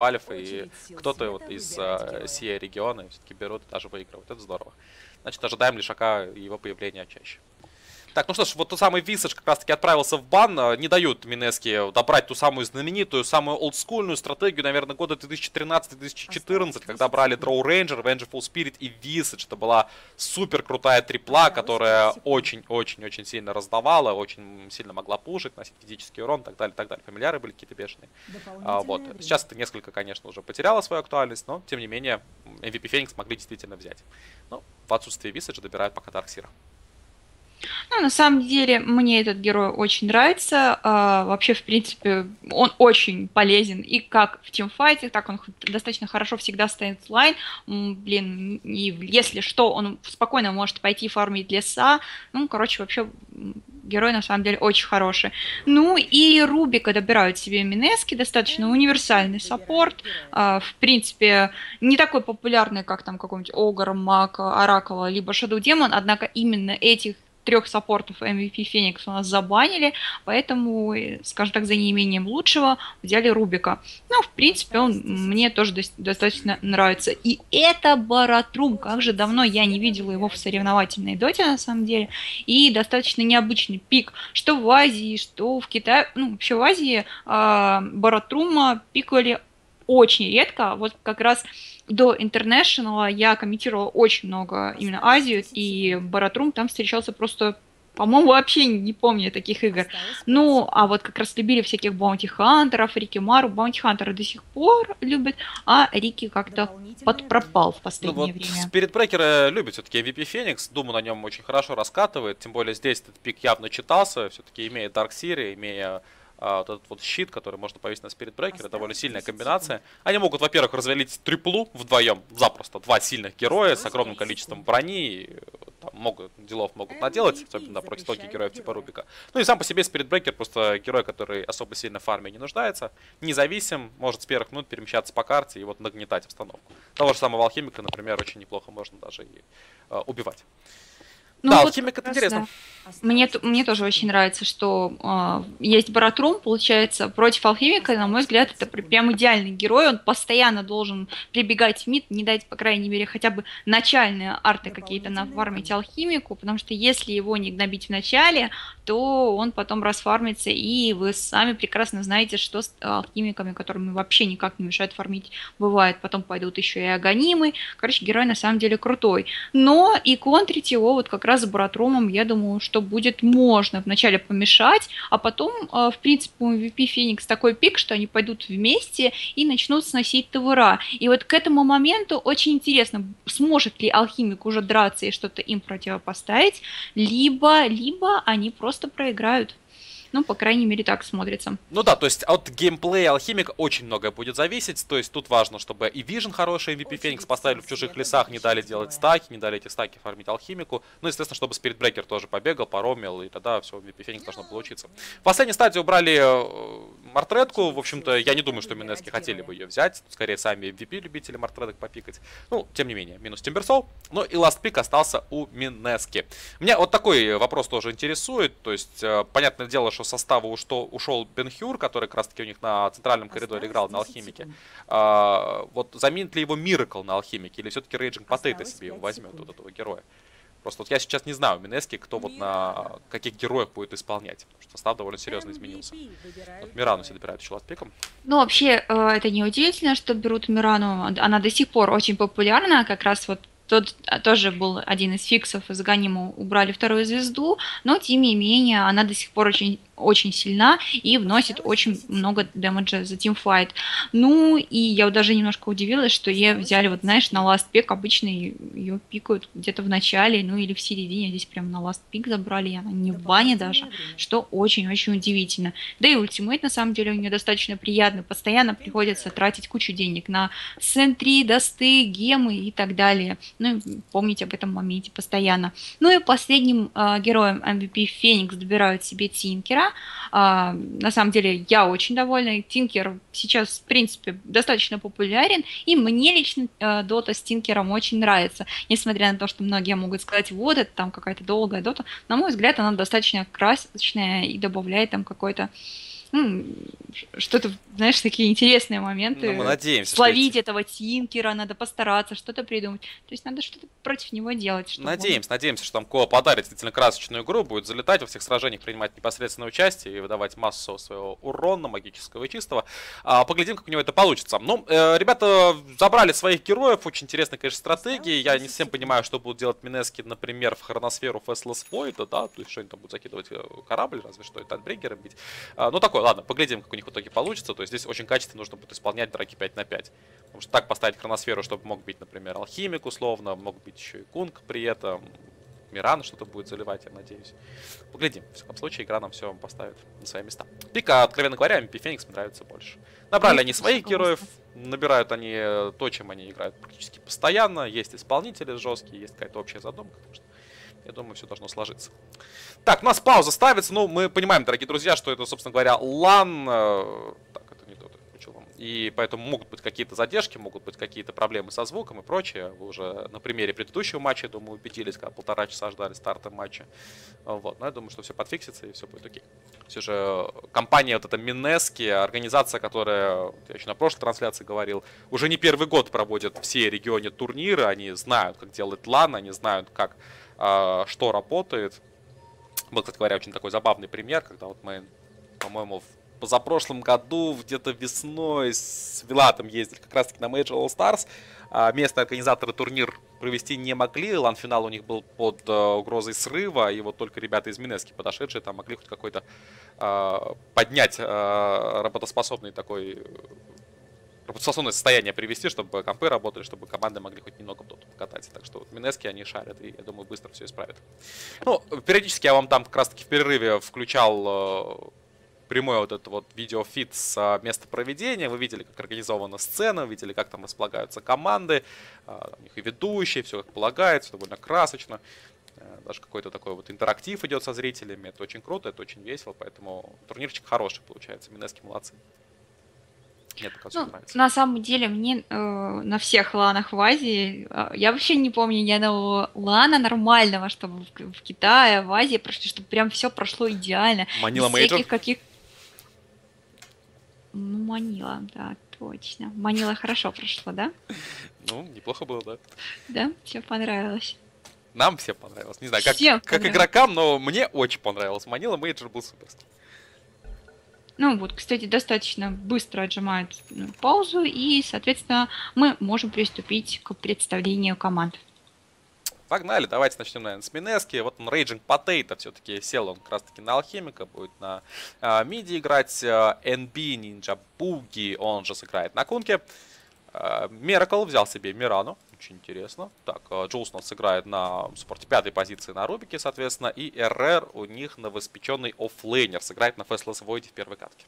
Valve, и кто-то вот из uh, сия региона все-таки берут и даже выигрывают. Это здорово. Значит, ожидаем Лишака и его появления чаще. Так, ну что ж, вот тот самый Висаж как раз таки отправился в бан. Э, не дают Минески добрать ту самую знаменитую, самую олдскульную стратегию, наверное, года 2013-2014, когда брали Дроу Рейнджер, Vengeful Spirit и Висаж. Это была супер крутая трипла, которая очень-очень-очень сильно раздавала, очень сильно могла пушить, носить физический урон и так далее, так далее. Фамильяры были какие-то бешеные. А, вот. Сейчас это несколько, конечно, уже потеряло свою актуальность, но, тем не менее, MVP Феникс могли действительно взять. Но в отсутствие Висаджа добирают пока Дарксира. Ну, на самом деле, мне этот герой очень нравится. А, вообще, в принципе, он очень полезен и как в тимфайте, так он достаточно хорошо всегда стоит в лайн. Блин, и если что, он спокойно может пойти фармить леса. Ну, короче, вообще, герой на самом деле очень хороший. Ну и Рубика добирают себе Минески, достаточно универсальный саппорт. А, в принципе, не такой популярный, как там какой-нибудь Огр, Мак, Оракула, либо Shadow Демон, однако именно этих трех саппортов MVP Феникс у нас забанили, поэтому, скажем так, за неимением лучшего взяли Рубика. Ну, в принципе, он мне тоже достаточно нравится. И это Баратрум, как же давно я не видела его в соревновательной доте, на самом деле, и достаточно необычный пик, что в Азии, что в Китае, ну, вообще в Азии э, Баратрума пикали очень редко, вот как раз до International я комментировала очень много именно Азию, и Баратрум там встречался просто по-моему, вообще не помню таких игр. Ну, а вот как раз любили всяких Баунти Хантеров, Рики Мару. Баунти Хантера до сих пор любят, а Рики как-то подпропал в последнее ну, вот время. Спирит Брекера любит все-таки MVP Феникс. Думаю, на нем очень хорошо раскатывает. Тем более здесь этот пик явно читался. Все-таки имея Dark Siri, имея а, вот этот вот щит, который можно повесить на Spirit Breaker, довольно сильная комбинация. Они могут, во-первых, развалить триплу вдвоем, запросто, два сильных героя с огромным количеством брони, там, могут, делов могут наделать, особенно да, против стольких героев типа Рубика. Ну и сам по себе Spirit Breaker просто герой, который особо сильно в фарме не нуждается, независим, может с первых минут перемещаться по карте и вот нагнетать обстановку. Того же самого Алхимика, например, очень неплохо можно даже и э, убивать. Ну, да, вот алхимик это интересно. Да. Мне, мне тоже очень нравится, что э, есть Баратрум, получается, против алхимика, на мой взгляд, это прям идеальный герой, он постоянно должен прибегать в мид, не дать, по крайней мере, хотя бы начальные арты какие-то нафармить алхимику, потому что если его не гнобить в начале, то он потом расфармится, и вы сами прекрасно знаете, что с алхимиками, которыми вообще никак не мешает фармить, бывает, потом пойдут еще и агонимы, короче, герой на самом деле крутой, но и контрить его вот как раз с Баратрумом, я думаю, что будет можно вначале помешать, а потом, э, в принципе, у MVP Феникс такой пик, что они пойдут вместе и начнут сносить ТВРа. И вот к этому моменту очень интересно, сможет ли алхимик уже драться и что-то им противопоставить, либо, либо они просто проиграют. Ну, по крайней мере, так смотрится. Ну да, то есть от геймплея Алхимика очень многое будет зависеть. То есть тут важно, чтобы и Vision хороший, MVP Феникс поставили в чужих лесах, не дали делать стаки, не дали эти стаки фармить Алхимику. Ну, естественно, чтобы Breaker тоже побегал, поромил, и тогда все, MVP Феникс должно получиться. В последней стадии убрали э, Мартредку. В общем-то, я не думаю, что Минески хотели бы ее взять. Скорее, сами MVP любители Мартредок попикать. Ну, тем не менее, минус Тимберсол. Ну и ласт пик остался у Минески. Меня вот такой вопрос тоже интересует. То есть, э, понятное дело, что состава ушел, ушел Бенхюр, который как раз таки у них на центральном коридоре играл на Алхимике. А, вот заменит ли его Miracle на Алхимике, или все-таки Raging Potato себе его возьмет, вот этого героя? Просто вот я сейчас не знаю Mineski, кто вот на каких героях будет исполнять. Потому что состав довольно серьезно изменился. Вот Мирану себе добирают еще ластпиком. Ну, вообще, э, это не удивительно, что берут Мирану. Она до сих пор очень популярна, как раз вот тот а, тоже был один из фиксов, из Аганима убрали вторую звезду, но тем не менее она до сих пор очень очень сильна и вносит очень много дэмэджа за teamfight. Ну, и я даже немножко удивилась, что ее взяли, вот знаешь, на ласт пик, обычно ее пикают где-то в начале, ну или в середине, здесь прям на ласт пик забрали, и она не в бане даже, что очень-очень удивительно. Да и ультимейт, на самом деле, у нее достаточно приятный, постоянно приходится тратить кучу денег на сентри, досты, гемы и так далее. Ну, помните об этом моменте постоянно. Ну и последним э, героем MVP Феникс добирают себе Тинкера, а, на самом деле я очень довольна. Тинкер сейчас, в принципе, достаточно популярен, и мне лично э, дота с Тинкером очень нравится. Несмотря на то, что многие могут сказать, вот это там какая-то долгая дота, на мой взгляд, она достаточно красочная и добавляет там какой-то что-то, знаешь, такие интересные моменты. Ну, мы надеемся. Словить эти... этого Тинкера, надо постараться, что-то придумать. То есть надо что-то против него делать. Чтобы надеемся, он... надеемся, что там Коа подарит действительно красочную игру, будет залетать во всех сражениях, принимать непосредственное участие и выдавать массу своего урона, магического и чистого. А, поглядим, как у него это получится. Ну, э, ребята забрали своих героев, очень интересная, конечно, стратегия. Я не совсем понимаю, что будут делать Минески, например, в хроносферу Фэслес Войда, да, то есть что они там будут закидывать э, корабль, разве что это отбрегеры бить. А, ну, такое, ладно, поглядим, как у них в итоге получится. То есть здесь очень качественно нужно будет исполнять драки 5 на 5. Потому что так поставить хроносферу, чтобы мог быть, например, алхимик условно, мог быть еще и кунг при этом. Миран что-то будет заливать, я надеюсь. Поглядим. В всяком случае, игра нам все поставит на свои места. Пика, откровенно говоря, MP Феникс мне нравится больше. Набрали они своих героев, набирают они то, чем они играют практически постоянно. Есть исполнители жесткие, есть какая-то общая задумка. Так что я думаю, все должно сложиться. Так, у нас пауза ставится. Ну, мы понимаем, дорогие друзья, что это, собственно говоря, лан. Э, так, это не то, включил вам. И поэтому могут быть какие-то задержки, могут быть какие-то проблемы со звуком и прочее. Вы уже на примере предыдущего матча, я думаю, убедились, когда полтора часа ждали старта матча. Вот, но я думаю, что все подфиксится и все будет окей. Все же компания вот эта Минески, организация, которая, я еще на прошлой трансляции говорил, уже не первый год проводит все регионе турниры, они знают, как делать лан, они знают, как что работает. Был, кстати говоря, очень такой забавный пример, когда вот мы, по-моему, в позапрошлом году, где-то весной с Вилатом ездили как раз-таки на Major All Stars. А, местные организаторы турнир провести не могли. Лан-финал у них был под э, угрозой срыва, и вот только ребята из Минески подошедшие там могли хоть какой-то э, поднять работоспособный такой работоспособное состояние привести, чтобы компы работали, чтобы команды могли хоть немного доту покатать. Так что вот Минески они шарят, и я думаю, быстро все исправят. Ну, периодически я вам там как раз-таки в перерыве включал э, прямой вот этот вот видеофит с а, места проведения. Вы видели, как организована сцена, видели, как там располагаются команды, а, у них и ведущие, все как полагается, довольно красочно. Э, даже какой-то такой вот интерактив идет со зрителями. Это очень круто, это очень весело, поэтому турнирчик хороший получается. Mineski молодцы. Мне ну, нравится. На самом деле, мне э, на всех ланах в Азии, э, я вообще не помню ни одного лана нормального, чтобы в, в Китае, в Азии прошли, чтобы прям все прошло идеально. Manila Major? каких... Ну, Манила, да, точно. Манила хорошо прошло, да? Ну, неплохо было, да. Да, все понравилось. Нам все понравилось. Не знаю, как, как игрокам, но мне очень понравилось. Manila Major был суперский. Ну вот, кстати, достаточно быстро отжимают ну, паузу, и, соответственно, мы можем приступить к представлению команд. Погнали, давайте начнем, наверное, с Mineski. Вот он, Raging Potato, все-таки сел он как раз-таки на Алхимика, будет на э, миди играть. Э, NB Ninja Boogie, он же сыграет на Кунке. Э, Miracle взял себе Мирану. Очень интересно. Так, э, Julz у нас играет на суппорте пятой позиции на Рубике, соответственно. И RR у них новоспеченный оффлейнер. Сыграет на Faceless Войде в первой катке.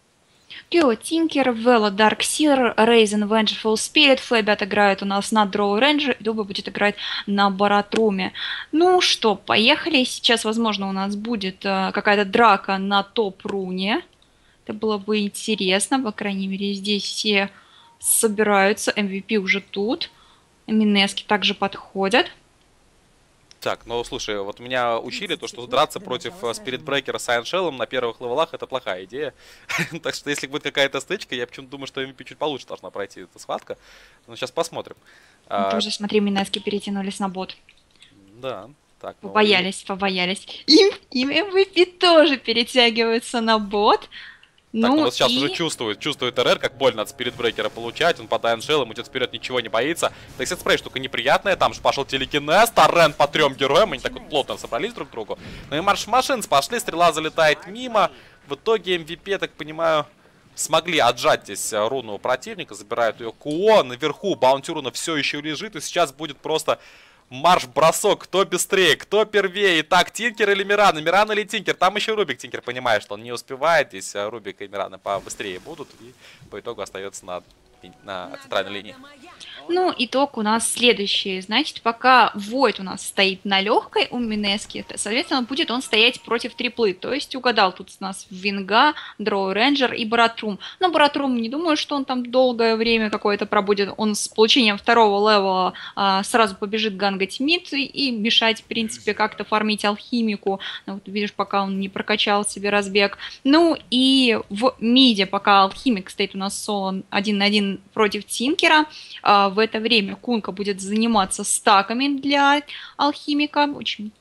QO Тинкер, Velo Dark Seer, Reisen Vengeful Spirit, Флэбят играет у нас на Drow Ranger, и Dubu будет играть на Баратруме. Ну что, поехали. Сейчас, возможно, у нас будет э, какая-то драка на топ-руне. Это было бы интересно, по крайней мере, здесь все собираются, MVP уже тут. Минески также подходят. Так, ну слушай, вот меня учили то, что драться против Спиритбрекера с Айншеллом на первых левелах это плохая идея. так что если будет какая-то стычка, я почему-то думаю, что MVP чуть получше должна пройти эта схватка. Но сейчас посмотрим. Ну, тоже, смотри, Минески перетянулись на бот. Да. Так, ну, побоялись, и... побоялись. Им, им MVP тоже перетягиваются на бот. Ну, так, он вот сейчас и... уже чувствует, чувствует РР, как больно от спиритбрекера получать, он по дайншеллам идет вперед, ничего не боится. Тексет спрей штука неприятная, там же пошел телекинез, Торрент по трем героям, они так вот плотно собрались друг к другу. Ну и марш машин пошли, стрела залетает мимо. В итоге MVP, я так понимаю, смогли отжать здесь э, руну противника, забирают ее КО, наверху баунти руна все еще лежит, и сейчас будет просто марш-бросок, кто быстрее, кто первее. Итак, Тинкер или Мирана? Мирана или Тинкер? Там еще Рубик. Тинкер понимает, что он не успевает. Здесь э, Рубик и Мирана побыстрее будут. И по итогу остается на на центральной линии. Ну, итог у нас следующий. Значит, пока Войд у нас стоит на легкой у Mineski, соответственно, будет он стоять против триплы. То есть угадал тут у нас Винга, Drow Ranger и Баратрум. Но Баратрум, не думаю, что он там долгое время какое-то пробудет. Он с получением второго левела а, сразу побежит гангать мид и мешать, в принципе, как-то фармить алхимику. Ну, вот видишь, пока он не прокачал себе разбег. Ну и в миде, пока алхимик стоит у нас соло один на один против Тинкера, а, в это время Кунка будет заниматься стаками для алхимика, очень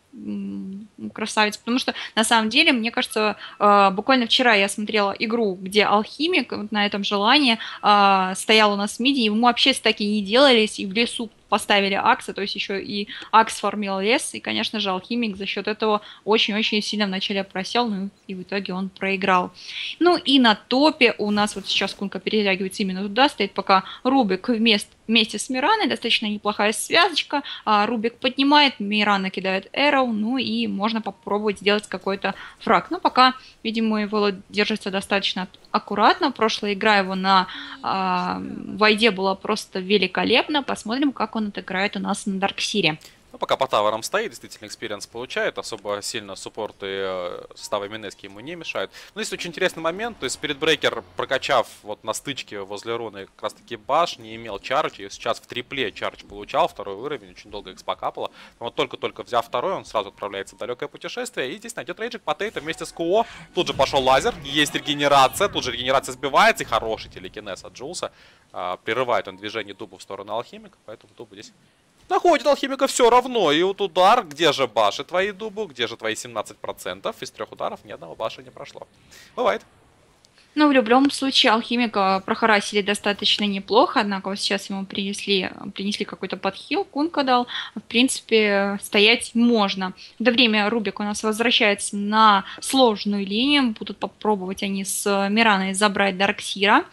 красавец, потому что на самом деле, мне кажется, а, буквально вчера я смотрела игру, где алхимик на этом же лане а, стоял у нас в миди, ему вообще стаки не делались, и в лесу поставили Акса, то есть еще и Акс фармил лес, и, конечно же, Алхимик за счет этого очень-очень сильно вначале просел, ну и в итоге он проиграл. Ну и на топе у нас вот сейчас Кунка перетягивается именно туда, стоит пока Рубик вместе вместе с Мираной, достаточно неплохая связочка. А Рубик поднимает, Мирана кидает Arrow, ну и можно попробовать сделать какой-то фраг. Но пока, видимо, его держится достаточно аккуратно. Прошлая игра его на э, Войде была просто великолепна. Посмотрим, как он отыграет у нас на Dark Seer е. Ну, пока под тавером стоит, действительно экспириенс получает, особо сильно суппорты э, состава Mineski ему не мешают. Но есть очень интересный момент, то есть Spirit Breaker, прокачав вот на стычке возле руны как раз таки баш, не имел чарджа, и сейчас в трипле чардж получал, второй уровень, очень долго экспа капало. Но вот только-только взяв второй, он сразу отправляется в далекое путешествие, и здесь найдет рейджик Потейта вместе с КО. Тут же пошел лазер, есть регенерация, тут же регенерация сбивается, и хороший телекинез от Джулса. А, прерывает он движение дубу в сторону алхимика, поэтому дубу здесь Находит алхимика все равно. И вот удар, где же баши твои дубу, где же твои 17%? Из трех ударов ни одного баша не прошло. Бывает. Ну, в любом случае, алхимика прохарасили достаточно неплохо, однако вот сейчас ему принесли, принесли какой-то подхил, кунка дал. В принципе, стоять можно. До время Рубик у нас возвращается на сложную линию. Будут попробовать они с Мираной забрать Дарксира.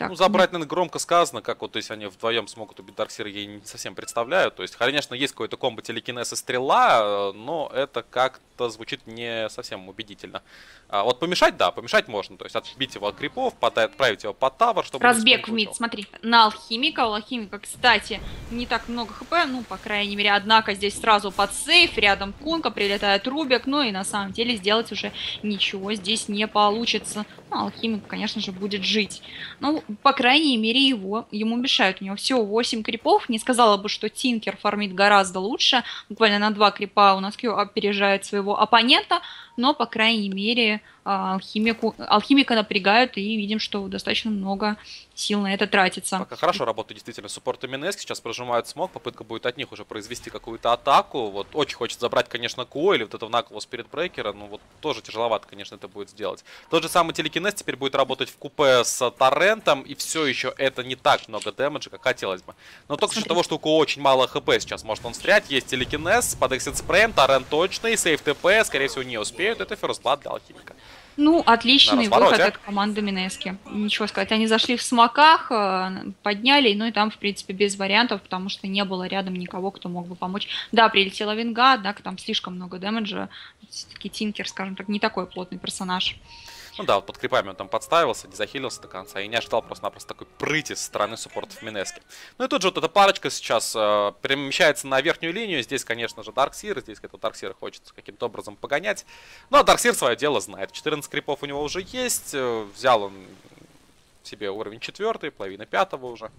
Так. Ну, забрать, наверное, громко сказано, как вот, то есть они вдвоем смогут убить Дарксира, я не совсем представляю. То есть, конечно, есть какой-то комбо телекинез и стрела, но это как-то звучит не совсем убедительно. А вот помешать, да, помешать можно. То есть отбить его от крипов, отправить его под тавер, чтобы... Разбег в мид, смотри. На алхимика, у алхимика, кстати, не так много хп, ну, по крайней мере, однако здесь сразу под сейф, рядом кунка, прилетает Рубик, ну и на самом деле сделать уже ничего здесь не получится. Ну, алхимик, конечно же, будет жить. Ну, по крайней мере, его, ему мешают. У него всего 8 крипов. Не сказала бы, что Тинкер фармит гораздо лучше. Буквально на 2 крипа у нас Кью опережает своего оппонента но, по крайней мере, алхимику, алхимика напрягают, и видим, что достаточно много сил на это тратится. Пока хорошо работает действительно суппорт МНС, сейчас прожимают смог, попытка будет от них уже произвести какую-то атаку, вот очень хочется забрать, конечно, Ко или вот этого наглого спиритбрейкера, но вот тоже тяжеловато, конечно, это будет сделать. Тот же самый телекинез теперь будет работать в купе с Торрентом, и все еще это не так много дэмэджа, как хотелось бы. Но только за того, что у Ко очень мало хп сейчас может он стрять, есть телекинез, под эксит спреем, Торрент точный, сейф ТП, скорее всего, не успеют, это ферстблад для алхимика. Ну, отличный выход от команды Минески. Ничего сказать. Они зашли в смоках, э, подняли, ну и там, в принципе, без вариантов, потому что не было рядом никого, кто мог бы помочь. Да, прилетела винга, однако там слишком много дэмэджа. Все-таки Тинкер, скажем так, не такой плотный персонаж. Ну да, вот под крипами он там подставился, не захилился до конца и не ожидал просто-напросто такой прыти со стороны суппортов Минески. Ну и тут же вот эта парочка сейчас э, перемещается на верхнюю линию. Здесь, конечно же, Дарксир. Здесь этого Дарксира хочется каким-то образом погонять. Ну а Dark Seer свое дело знает. 14 крипов у него уже есть. Э, взял он себе уровень 4, половина пятого уже.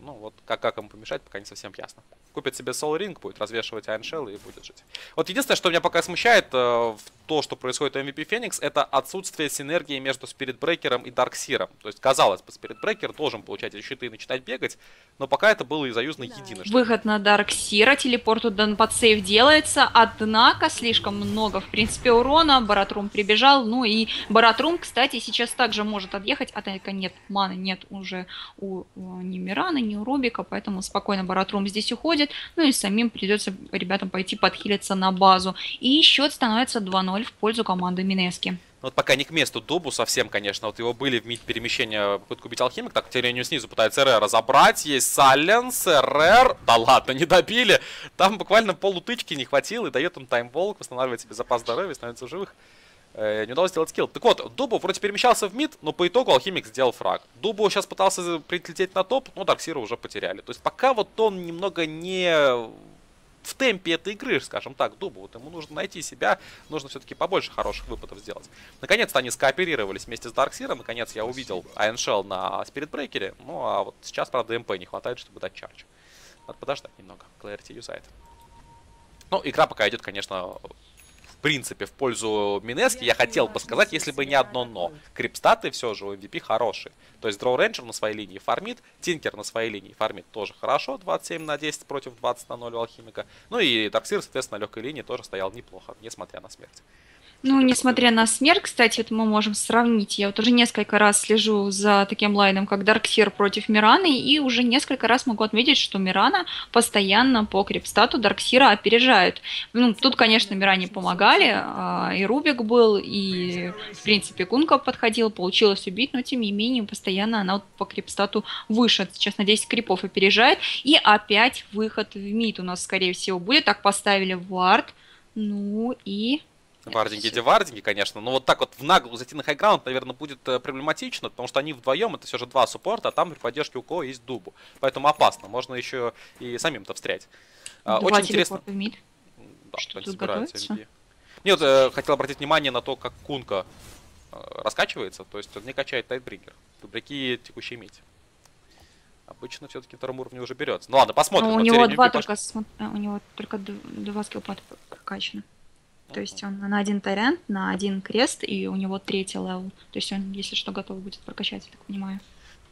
Ну вот, как, как ему помешать, пока не совсем ясно. Купит себе Soul Ring, будет развешивать Ion Shell и будет жить. Вот единственное, что меня пока смущает э, в то, что происходит у MVP Phoenix, это отсутствие синергии между Spirit Breaker и Dark Seer. То есть, казалось бы, Spirit Breaker должен получать эти щиты и начинать бегать, но пока это было и заюзано да. единожды. Выход на Dark Seer, телепорт туда под save делается, однако слишком много, в принципе, урона, Баратрум прибежал, ну и Баратрум, кстати, сейчас также может отъехать, однако нет, маны нет уже у, у ни Мирана, ни у Рубика, поэтому спокойно Баратрум здесь уходит, ну и самим придется ребятам пойти подхилиться на базу. И счет становится 2-0 в пользу команды Минески. Вот пока не к месту Дубу совсем, конечно. Вот его были в мид перемещения попытку убить алхимик. Так, Терению снизу пытается РР разобрать. Есть Саленс, РР. Да ладно, не добили. Там буквально полутычки не хватило. И дает он таймволк, восстанавливает себе запас здоровья, становится живых. Э, не удалось сделать скилл. Так вот, Дубу вроде перемещался в мид, но по итогу Алхимик сделал фраг. Дубу сейчас пытался прилететь на топ, но Дарксира уже потеряли. То есть пока вот он немного не в темпе этой игры, скажем так, Дубу. Вот ему нужно найти себя, нужно все-таки побольше хороших выпадов сделать. Наконец-то они скооперировались вместе с Дарксиром, наконец я увидел Ion Shell на Спиритбрейкере, ну а вот сейчас, правда, МП не хватает, чтобы дать charge. Надо подождать немного, Clarity юзает. Ну, игра пока идет, конечно, в принципе, в пользу Минески, я хотел бы сказать, если бы не одно но. Крипстаты все же у MVP хорошие. То есть Дроу Рейнджер на своей линии фармит, Тинкер на своей линии фармит тоже хорошо, 27 на 10 против 20 на 0 у Алхимика. Ну и Дарксир, соответственно, на легкой линии тоже стоял неплохо, несмотря на смерть. Ну, несмотря на смерть, кстати, это мы можем сравнить. Я вот уже несколько раз слежу за таким лайном, как Дарксир против Мираны, и уже несколько раз могу отметить, что Мирана постоянно по крипстату Дарксира опережает. Ну, тут, конечно, Миране помогали, а, и Рубик был, и, в принципе, Кунка подходил, получилось убить, но, тем не менее, постоянно она вот по крипстату выше. Сейчас на 10 крипов опережает, и опять выход в mid у нас, скорее всего, будет. Так поставили вард, ну и Вардинги, где вардинги, конечно. Но вот так вот в наглую зайти на хайграунд, наверное, будет э, проблематично, потому что они вдвоем, это все же два суппорта, а там при поддержке у кого есть дубу. Поэтому опасно. Можно еще и самим-то встрять. А, Два Очень интересно. В мид. Да, что тут собираются Мне вот э, хотел обратить внимание на то, как Кунка э, раскачивается. То есть он не качает Тайтбригер. Дубляки текущие медь. Обычно все-таки втором уровне уже берется. Ну ладно, посмотрим. Но у него два только, пош... Э, у него только два скиллпада прокачаны. То есть он на один тарент, на один крест, и у него третий level. То есть он, если что, готов будет прокачать, я так понимаю.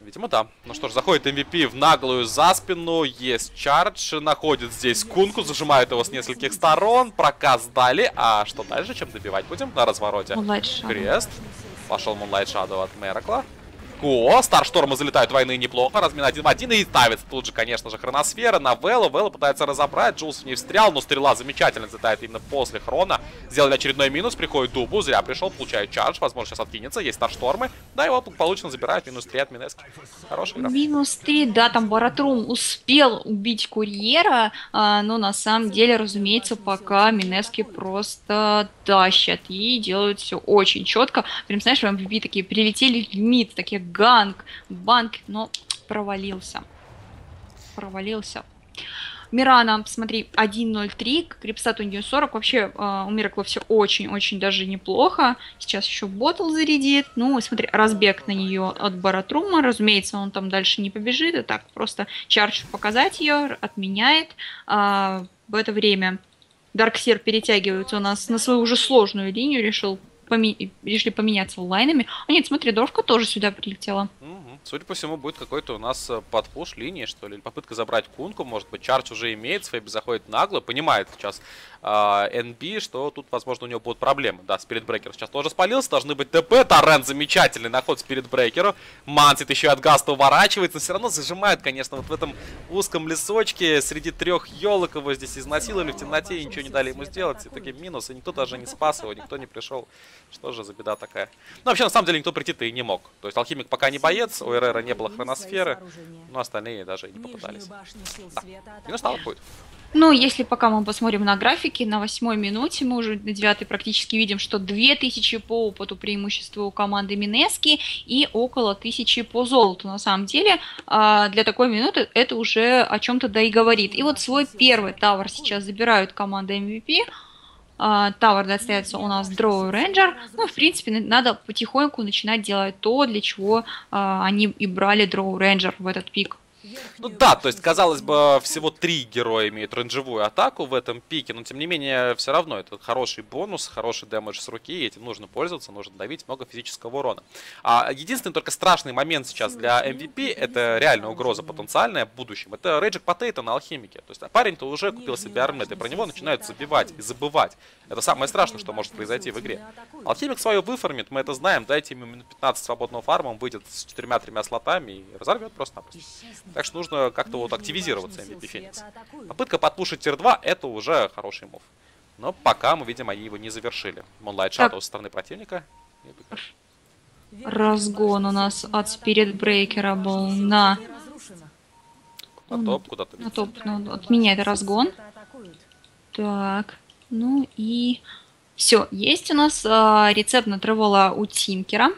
Видимо, да. Ну что ж, заходит MVP в наглую за спину, есть charge, находит здесь кунку, зажимают его с нескольких сторон, прокаст дали. А что дальше, чем добивать будем на развороте? Крест. Пошел Moonlight Shadow от Меракла. О, Старшторма залетают войны неплохо. Размен один в один. И ставится тут же, конечно же, хроносфера на Велу. Вела пытается разобрать. Джулс в ней встрял, но стрела замечательно залетает именно после хрона. Сделали очередной минус. Приходит Дубу. Зря пришел. Получает чардж. Возможно, сейчас откинется. Есть Старштормы. Да, его получено забирают. Минус 3 от Минески. Хорошая игра. Минус 3, да, там Баратрум успел убить Курьера. А, но на самом деле, разумеется, пока Минески просто тащат. И делают все очень четко. Прям, знаешь, в MVP такие прилетели в мид. Такие ганг, банк, но провалился. Провалился. Мирана, смотри, 1.03, Крипстат у нее 40. Вообще э, у Миракла все очень-очень даже неплохо. Сейчас еще bottle зарядит. Ну, смотри, разбег на нее от Баратрума. Разумеется, он там дальше не побежит. И так просто charge показать ее, отменяет. А, в это время Дарксир перетягивается у нас на свою уже сложную линию, решил поме... решили поменяться лайнами. А нет, смотри, Дрошка тоже сюда прилетела. Угу. Судя по всему, будет какой-то у нас э, подпуш линии, что ли, попытка забрать кунку, может быть, Charge уже имеет, Фэби заходит нагло, понимает сейчас NB, что тут, возможно, у него будут проблемы. Да, Спиритбрекер сейчас тоже спалился, должны быть ТП, Торрент замечательный на ход Спиритбрекеру, Мансит еще от Гаста уворачивается, но все равно зажимают, конечно, вот в этом узком лесочке, среди трех елок его здесь изнасиловали в темноте и ничего не дали ему сделать, и такие минусы, никто даже не спас его, никто не пришел, что же за беда такая. Ну, вообще, на самом деле, никто прийти-то и не мог, то есть Алхимик пока не боец, у Эрера не было хроносферы, но остальные даже и не попытались. Да. Минус навык будет. Ну, если пока мы посмотрим на графики, на восьмой минуте мы уже на девятой практически видим, что 2000 по опыту преимущества у команды Минески и около 1000 по золоту. На самом деле, а, для такой минуты это уже о чем-то да и говорит. И вот свой первый тавр сейчас забирают команда MVP. А, тавр достается у нас Дроу Рейнджер. Ну, в принципе, надо потихоньку начинать делать то, для чего а, они и брали Дроу Рейнджер в этот пик. Ну да, то есть, казалось бы, всего три героя имеют рейнджевую атаку в этом пике, но тем не менее, все равно это хороший бонус, хороший дэмэдж с руки, и этим нужно пользоваться, нужно давить много физического урона. А единственный только страшный момент сейчас для MVP, это реально угроза потенциальная в будущем, это Рейджик Потейто на Алхимике. То есть парень-то уже купил себе армет, и про него начинают забивать и забывать. Это самое страшное, что может произойти в игре. Алхимик свое выфармит, мы это знаем, дайте ему минут 15 свободного фарма, он выйдет с четырьмя-тремя слотами и разорвет просто-напросто. Так что нужно как-то вот активизироваться MVP Феникс. Попытка подпушить тир 2 это уже хороший мув. Но пока мы видим, они его не завершили. Moonlight Shadow со стороны противника. Разгон у нас от Спирит Брейкера был на... На топ куда-то. На топ, ну, от меня это разгон. Так, ну и Все, есть у нас э, рецепт на тревела у Тинкера.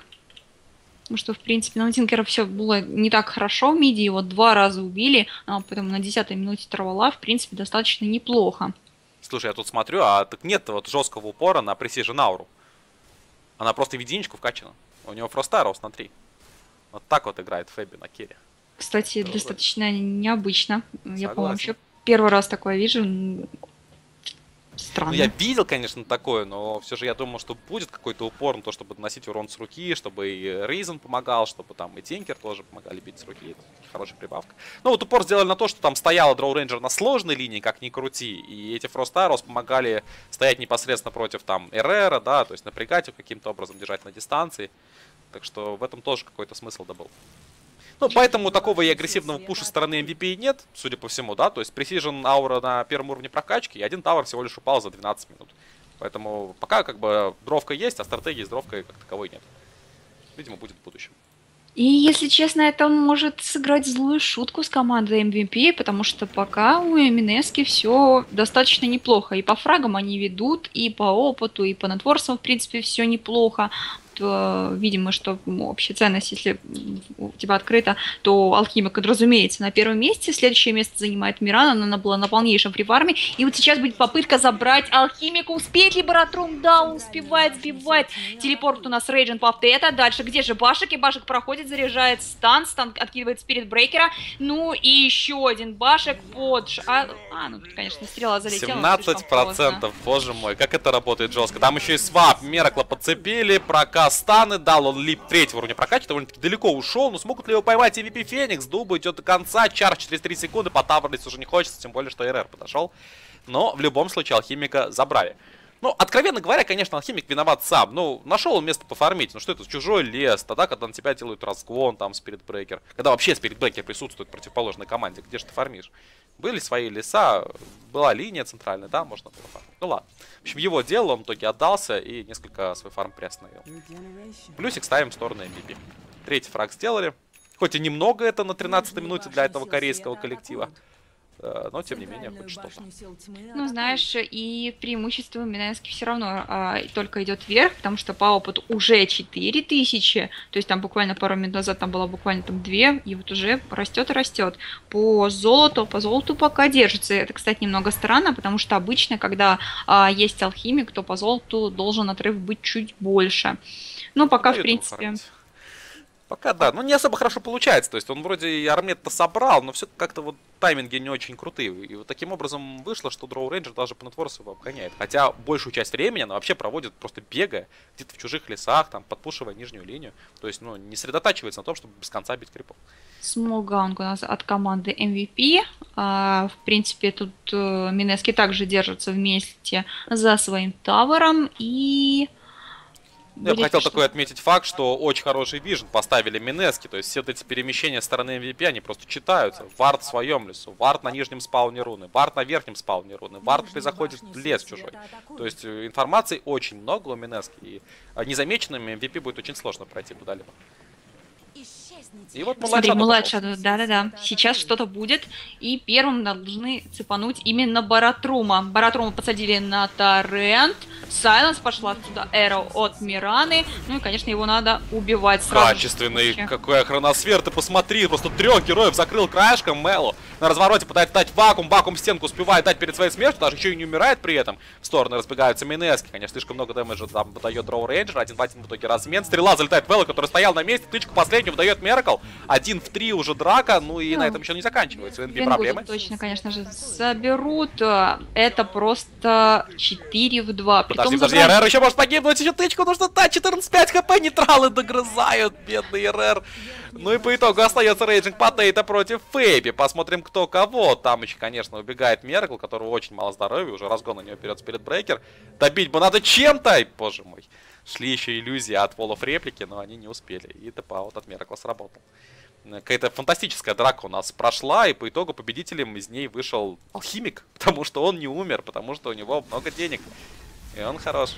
Потому что, в принципе, на Тинкера все было не так хорошо в миди, его два раза убили, а потом на десятой минуте тревела, в принципе, достаточно неплохо. Слушай, я тут смотрю, а так нет вот жесткого упора на Precision Ауру. Она просто в единичку вкачана. У него Фростаро, смотри. Вот так вот играет Фэби на керри. Кстати, Тоже. достаточно необычно. Согласен. Я, по-моему, еще первый раз такое вижу. Странно. Ну, я видел, конечно, такое, но все же я думал, что будет какой-то упор на то, чтобы наносить урон с руки, чтобы и Рейзен помогал, чтобы там и Тинкер тоже помогали бить с руки. Хорошая прибавка. Ну вот упор сделали на то, что там стояла Дроу Рейнджер на сложной линии, как ни крути, и эти Фрост Аррос помогали стоять непосредственно против там Эрера, да, то есть напрягать их каким-то образом, держать на дистанции. Так что в этом тоже какой-то смысл добыл. Ну, поэтому такого и агрессивного пуша стороны MVP нет, судя по всему, да. То есть Precision аура на первом уровне прокачки, и один тавер всего лишь упал за 12 минут. Поэтому пока как бы дровка есть, а стратегии с дровкой как таковой нет. Видимо, будет в будущем. И, если честно, это может сыграть злую шутку с командой MVP, потому что пока у Минески все достаточно неплохо. И по фрагам они ведут, и по опыту, и по нетворсам, в принципе, все неплохо видимо, что общая ценность, если у тебя открыта, то алхимик, разумеется, на первом месте. Следующее место занимает Мирана, она была на полнейшем прифарме. И вот сейчас будет попытка забрать алхимика. Успеет ли Баратрум? Да, успевает, сбивает. Телепорт у нас Рейджин Павтета. Дальше где же Башек? И Башек проходит, заряжает стан. Стан откидывает Спирит Брейкера. Ну и еще один Башек под... А, а ну, конечно, стрела залетела. 17%, боже мой, как это работает жестко. Там еще и swap. Меракла подцепили, прокаст, станы дал, он leap третьего уровня прокачки, довольно-таки далеко ушел, но смогут ли его поймать MVP Феникс? Дуба идет до конца, charge через 3 секунды, потаверить уже не хочется, тем более, что РР подошел. Но в любом случае Алхимика забрали. Ну, откровенно говоря, конечно, алхимик виноват сам. Ну, нашел он место пофармить. Ну, что это, чужой лес, тогда, когда на тебя делают разгон, там, спиритбрейкер. Когда вообще спиритбрейкер присутствует в противоположной команде, где же ты фармишь? Были свои леса, была линия центральная, да, можно было фармить. Ну, ладно. В общем, его дело, он в итоге отдался и несколько свой фарм приостановил. Плюсик ставим в сторону MVP. Третий фраг сделали. Хоть и немного это на 13 минуте для этого корейского коллектива. Э, но тем не менее хоть что-то. Ну, знаешь, и преимущество Минайски все равно а, только идет вверх, потому что по опыту уже 4000, то есть там буквально пару минут назад там было буквально там 2, и вот уже растет и растет. По золоту, по золоту пока держится. Это, кстати, немного странно, потому что обычно, когда а, есть алхимик, то по золоту должен отрыв быть чуть больше. Ну, пока, в принципе... Фармить. Пока да, ну не особо хорошо получается, то есть он вроде и армет-то собрал, но все как-то вот тайминги не очень крутые. И вот таким образом вышло, что Дроу Рейнджер даже по нетворсу его обгоняет. Хотя большую часть времени она вообще проводит просто бегая, где-то в чужих лесах, там, подпушивая нижнюю линию. То есть, ну, не сосредотачивается на том, чтобы без конца бить крипов. Смоганг у нас от команды MVP. А, в принципе, тут э, Минески также держатся вместе за своим тавером. И я бы хотел такой отметить факт, что очень хороший вижен поставили Минески, то есть все эти перемещения стороны MVP, они просто читаются. Вард в своем лесу, Вард на нижнем спауне руны, Вард на верхнем спауне руны, Вард при заходе в лес чужой. То есть э, информации очень много у Минески, и а, незамеченными MVP будет очень сложно пройти куда-либо. И вот Смотри, младший, да-да-да. Сейчас что-то будет. И первым должны цепануть именно Баратрума. Баратрума посадили на Торрент. Сайленс пошла туда Эро от Мираны. Ну и, конечно, его надо убивать сразу. Качественный. Какой хроносфер. Ты посмотри, просто трех героев закрыл краешком Мелу. На развороте пытается дать вакуум. Вакуум стенку успевает дать перед своей смертью. Даже еще и не умирает при этом. В стороны разбегаются Минески. Конечно, слишком много дэмэджа там выдает Дроу Рейнджер. Один в один в итоге размен. Стрела залетает в Мелу, который стоял на месте. Тычку последнюю выдает Меракл. Один в три уже драка. Ну и ну, на этом еще не заканчивается. НБ проблемы. точно, конечно же, заберут. Это просто 4 в 2. Подожди, подожди, РР еще может погибнуть, еще тычку нужно дать, 14-5 хп, нейтралы догрызают, бедный РР. Ну и по итогу остается рейджинг Потейта против Фейби. Посмотрим, кто кого. Там еще, конечно, убегает Меракл, у которого очень мало здоровья, уже разгон на него вперед Спирит Брейкер. Добить бы надо чем-то, боже мой. Шли еще иллюзии от волов реплики, но они не успели. И ТП вот от Меркла сработал. Какая-то фантастическая драка у нас прошла, и по итогу победителем из ней вышел Алхимик, потому что он не умер, потому что у него много денег. И он хорош.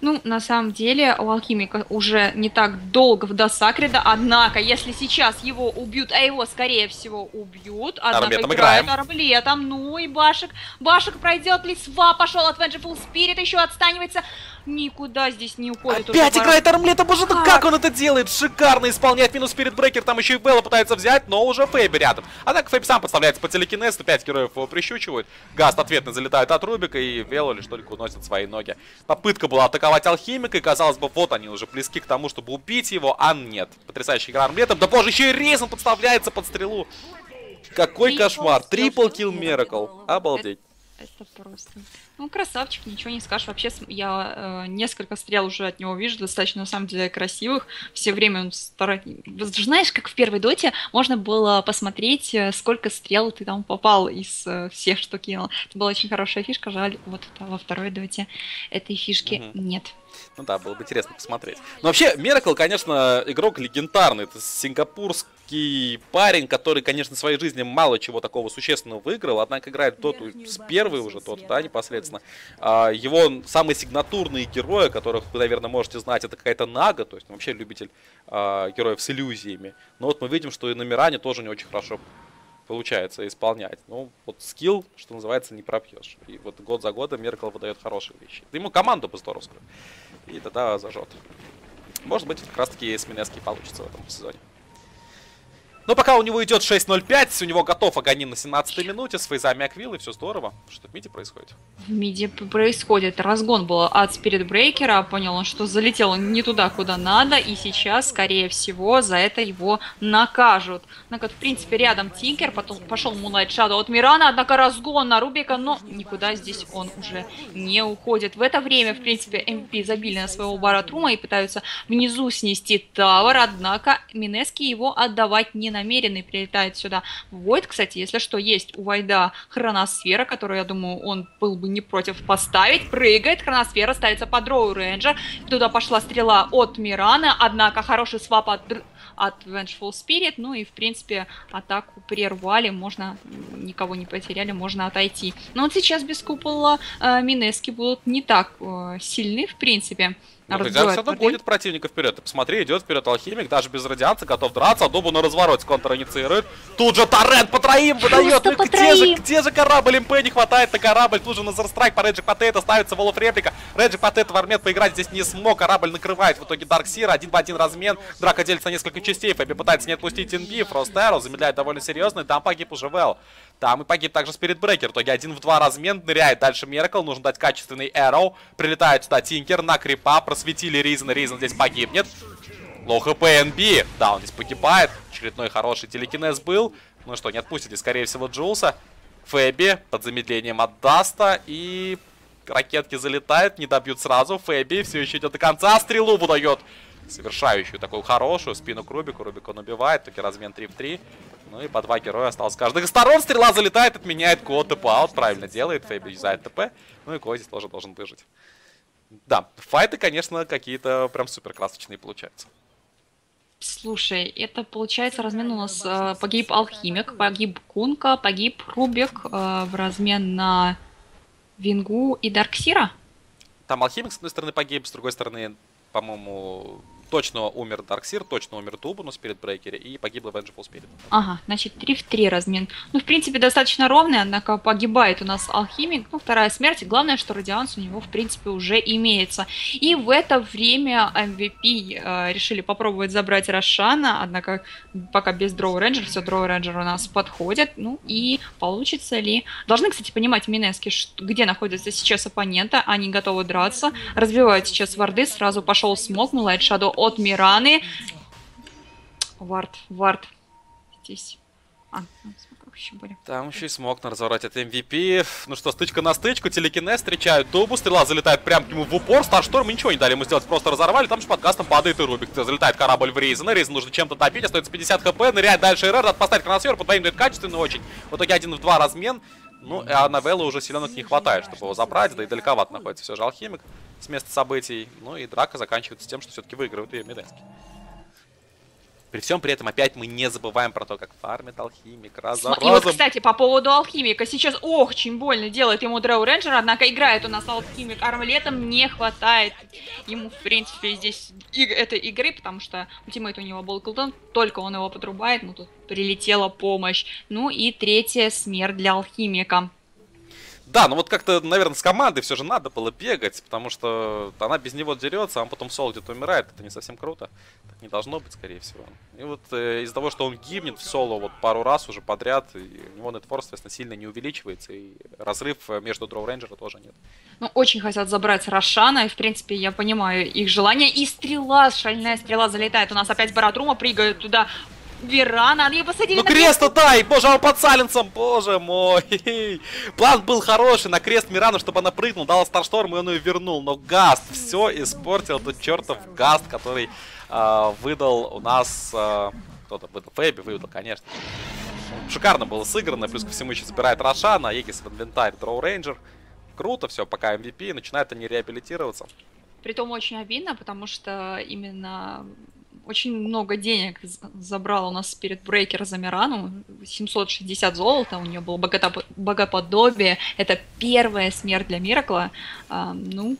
Ну, на самом деле, у Алхимика уже не так долго в Досакрида, однако, если сейчас его убьют, а его, скорее всего, убьют, однако Армлетом играет играем. ну и Башек, Башек пройдет ли, Сва пошел от Vengeful Spirit, еще отстанивается, никуда здесь не уходит. Опять играет Армлета, боже, Как? как он это делает? Шикарно исполняет минус перед брекер, там еще и Белла пытается взять, но уже Фейби рядом. Однако Фейби сам подставляется по телекинезу, 5 героев его прищучивают. Гаст ответно залетает от Рубика, и Велла лишь только уносит свои ноги. Попытка была атаковать Алхимика, и казалось бы, вот они уже близки к тому, чтобы убить его, а нет. Потрясающая игра Армлетом, да боже, еще и Рейзен подставляется под стрелу. Какой Трипл кошмар, трипл килл Миракл, обалдеть. Это просто. Ну, красавчик, ничего не скажешь. Вообще, я э, несколько стрел уже от него вижу, достаточно, на самом деле, красивых. Все время он старается... Знаешь, как в первой доте можно было посмотреть, э, сколько стрел ты там попал из э, всех, что кинул. Это была очень хорошая фишка, жаль, вот это во второй доте этой фишки Мгм. нет. Ну да, было бы интересно посмотреть. Но вообще, Миракл, конечно, игрок легендарный. Это сингапурский парень, который, конечно, в своей жизни мало чего такого существенного выиграл, однако играет доту с первой уже тот, да, непосредственно. А, его самые сигнатурные герои, которых вы, наверное, можете знать, это какая-то Нага, то есть он вообще любитель а, героев с иллюзиями. Но вот мы видим, что и на Миране тоже не очень хорошо получается исполнять. Ну, вот скилл, что называется, не пропьешь. И вот год за годом Миракл выдает хорошие вещи. Да ему команду бы здоровскую. И тогда зажжет. Может быть, как раз таки с Минески получится в этом сезоне. Но пока у него идет 6.05, у него готов Аганим на 17 минуте с фейзами Аквилл, и все здорово. Что в миде происходит? В миде происходит разгон был от Спирит Брейкера, понял он, что залетел не туда, куда надо, и сейчас, скорее всего, за это его накажут. Однако, в принципе, рядом Тинкер, потом пошел Мунлайт Шадоу от Мирана, однако разгон на Рубика, но никуда здесь он уже не уходит. В это время, в принципе, МП забили на своего Баратрума и пытаются внизу снести Тавер, однако Минески его отдавать не намерены, прилетает сюда Войд, кстати, если что, есть у Вайда хроносфера, которую, я думаю, он был бы не против поставить. Прыгает, хроносфера ставится под Роу Рейнджер. Туда пошла стрела от Мирана, однако хороший свап от, от Vengeful Spirit. Ну и, в принципе, атаку прервали, можно, никого не потеряли, можно отойти. Но вот сейчас без купола э, Минески будут не так э, сильны, в принципе. Но Разбивают все равно гонит противника вперед. Ты посмотри, идет вперед алхимик, даже без радиации, готов драться, Добу на развороте контр инициирует. Тут же Торрент по троим выдает. Ну по где же, троим. где же корабль? МП не хватает на корабль. Тут же на Зарстрайк по Реджик Патейто ставится волов реплика. Реджик Патейто в армет поиграть здесь не смог. Корабль накрывает в итоге Дарксира. Один в один размен. Драка делится на несколько частей. Фэби пытается не отпустить NB. Фрост Эро замедляет довольно серьезно. И там погиб уже Вэл. Там и погиб также Спирит Брекер. В итоге один в два размен ныряет дальше Меракл. Нужно дать качественный Arrow. Прилетает сюда Тинкер на крипа. Просветили Ризен. Ризен здесь погибнет. Low HP NB. Да, он здесь погибает. Очередной хороший телекинез был. Ну что, не отпустили, скорее всего, Джулса. Фэби под замедлением от Даста. И ракетки залетают, не добьют сразу. Фэби все еще идет до конца. Стрелу выдает. Совершающую такую хорошую. Спину к Рубику. Рубик он убивает. Таки размен 3 в 3. Ну и по два героя осталось с каждых сторон. Стрела залетает, отменяет Ко TP out. Правильно делает. Фэби юзает ТП. Ну и Ко здесь тоже должен выжить. Да, файты, конечно, какие-то прям супер красочные получаются. Слушай, это получается размен у нас э, погиб Алхимик, погиб Кунка, погиб Рубик э, в размен на Вингу и Дарксира. Там Алхимик, с одной стороны, погиб, с другой стороны, по-моему, точно умер Дарксир, точно умер Дубу на Спирит Брейкере, и погибла Vengeful Spirit. Ага, значит, 3 в 3 размен. Ну, в принципе, достаточно ровный, однако погибает у нас Алхимик. Ну, вторая смерть. Главное, что Радианс у него, в принципе, уже имеется. И в это время MVP э, решили попробовать забрать Рошана, однако пока без Дроу Рейнджер, все, Дроу Рейнджер у нас подходит. Ну, и получится ли... Должны, кстати, понимать Минески, где находится сейчас оппонента, они готовы драться. Разбивают сейчас варды, сразу пошел smoke, Moonlight Shadow от Мираны. Вард, Вард. Здесь. А, ну, еще были? Там еще и смог на развороте от MVP. Ну что, стычка на стычку, телекинез, встречают Дубу, стрела залетает прямо к нему в упор, Старшторм ничего не дали ему сделать, просто разорвали, там же под кастом падает и Рубик. Залетает корабль в Рейзена, Рейзен нужно чем-то добить, остается 50 хп, ныряет дальше РР, надо поставить кроносферу, по двоим дает качественно очень. В итоге один в два размен, ну, а на Велла уже силенок не хватает, чтобы его забрать, да и далековато находится все же Алхимик с места событий. Ну и драка заканчивается тем, что все-таки выигрывают ее Меденский. При всем при этом опять мы не забываем про то, как фармит алхимик раз за И разом. вот, кстати, по поводу алхимика. Сейчас очень больно делает ему Дреу Рейнджер, однако играет у нас алхимик армлетом, не хватает ему, в принципе, здесь иг- этой игры, потому что ультимейт у него был кулдаун, только он его подрубает, ну тут прилетела помощь. Ну и третья смерть для алхимика. Да, ну вот как-то, наверное, с командой все же надо было бегать, потому что она без него дерется, а он потом соло где-то умирает. Это не совсем круто. Так не должно быть, скорее всего. И вот э, из-за того, что он гибнет в соло вот пару раз уже подряд, и у него нетфор, соответственно, сильно не увеличивается, и разрыв э, между Дроу Рейнджера тоже нет. Ну, очень хотят забрать Рошана, и, в принципе, я понимаю их желание. И стрела, шальная стрела залетает. У нас опять Баратрума прыгает туда. Верана, они ее посадили Ну на крест дай! Боже, он под сайленсом! Боже мой! План был хороший, на крест Мирану, чтобы она прыгнула, дала Старшторм, и он ее вернул. Но Гаст все испортил, тот чертов Гаст, который а, выдал у нас... а, кто-то выдал, Фэби выдал, конечно. Шикарно было сыграно, плюс ко всему еще забирает Рошана, Егис в инвентарь, Дроу Рейнджер. Круто все, пока MVP, начинают они реабилитироваться. Притом очень обидно, потому что именно очень много денег забрал у нас Спирит Брейкер за Мирану. 760 золота, у нее было богоподобие. Это первая смерть для Миракла. А, ну,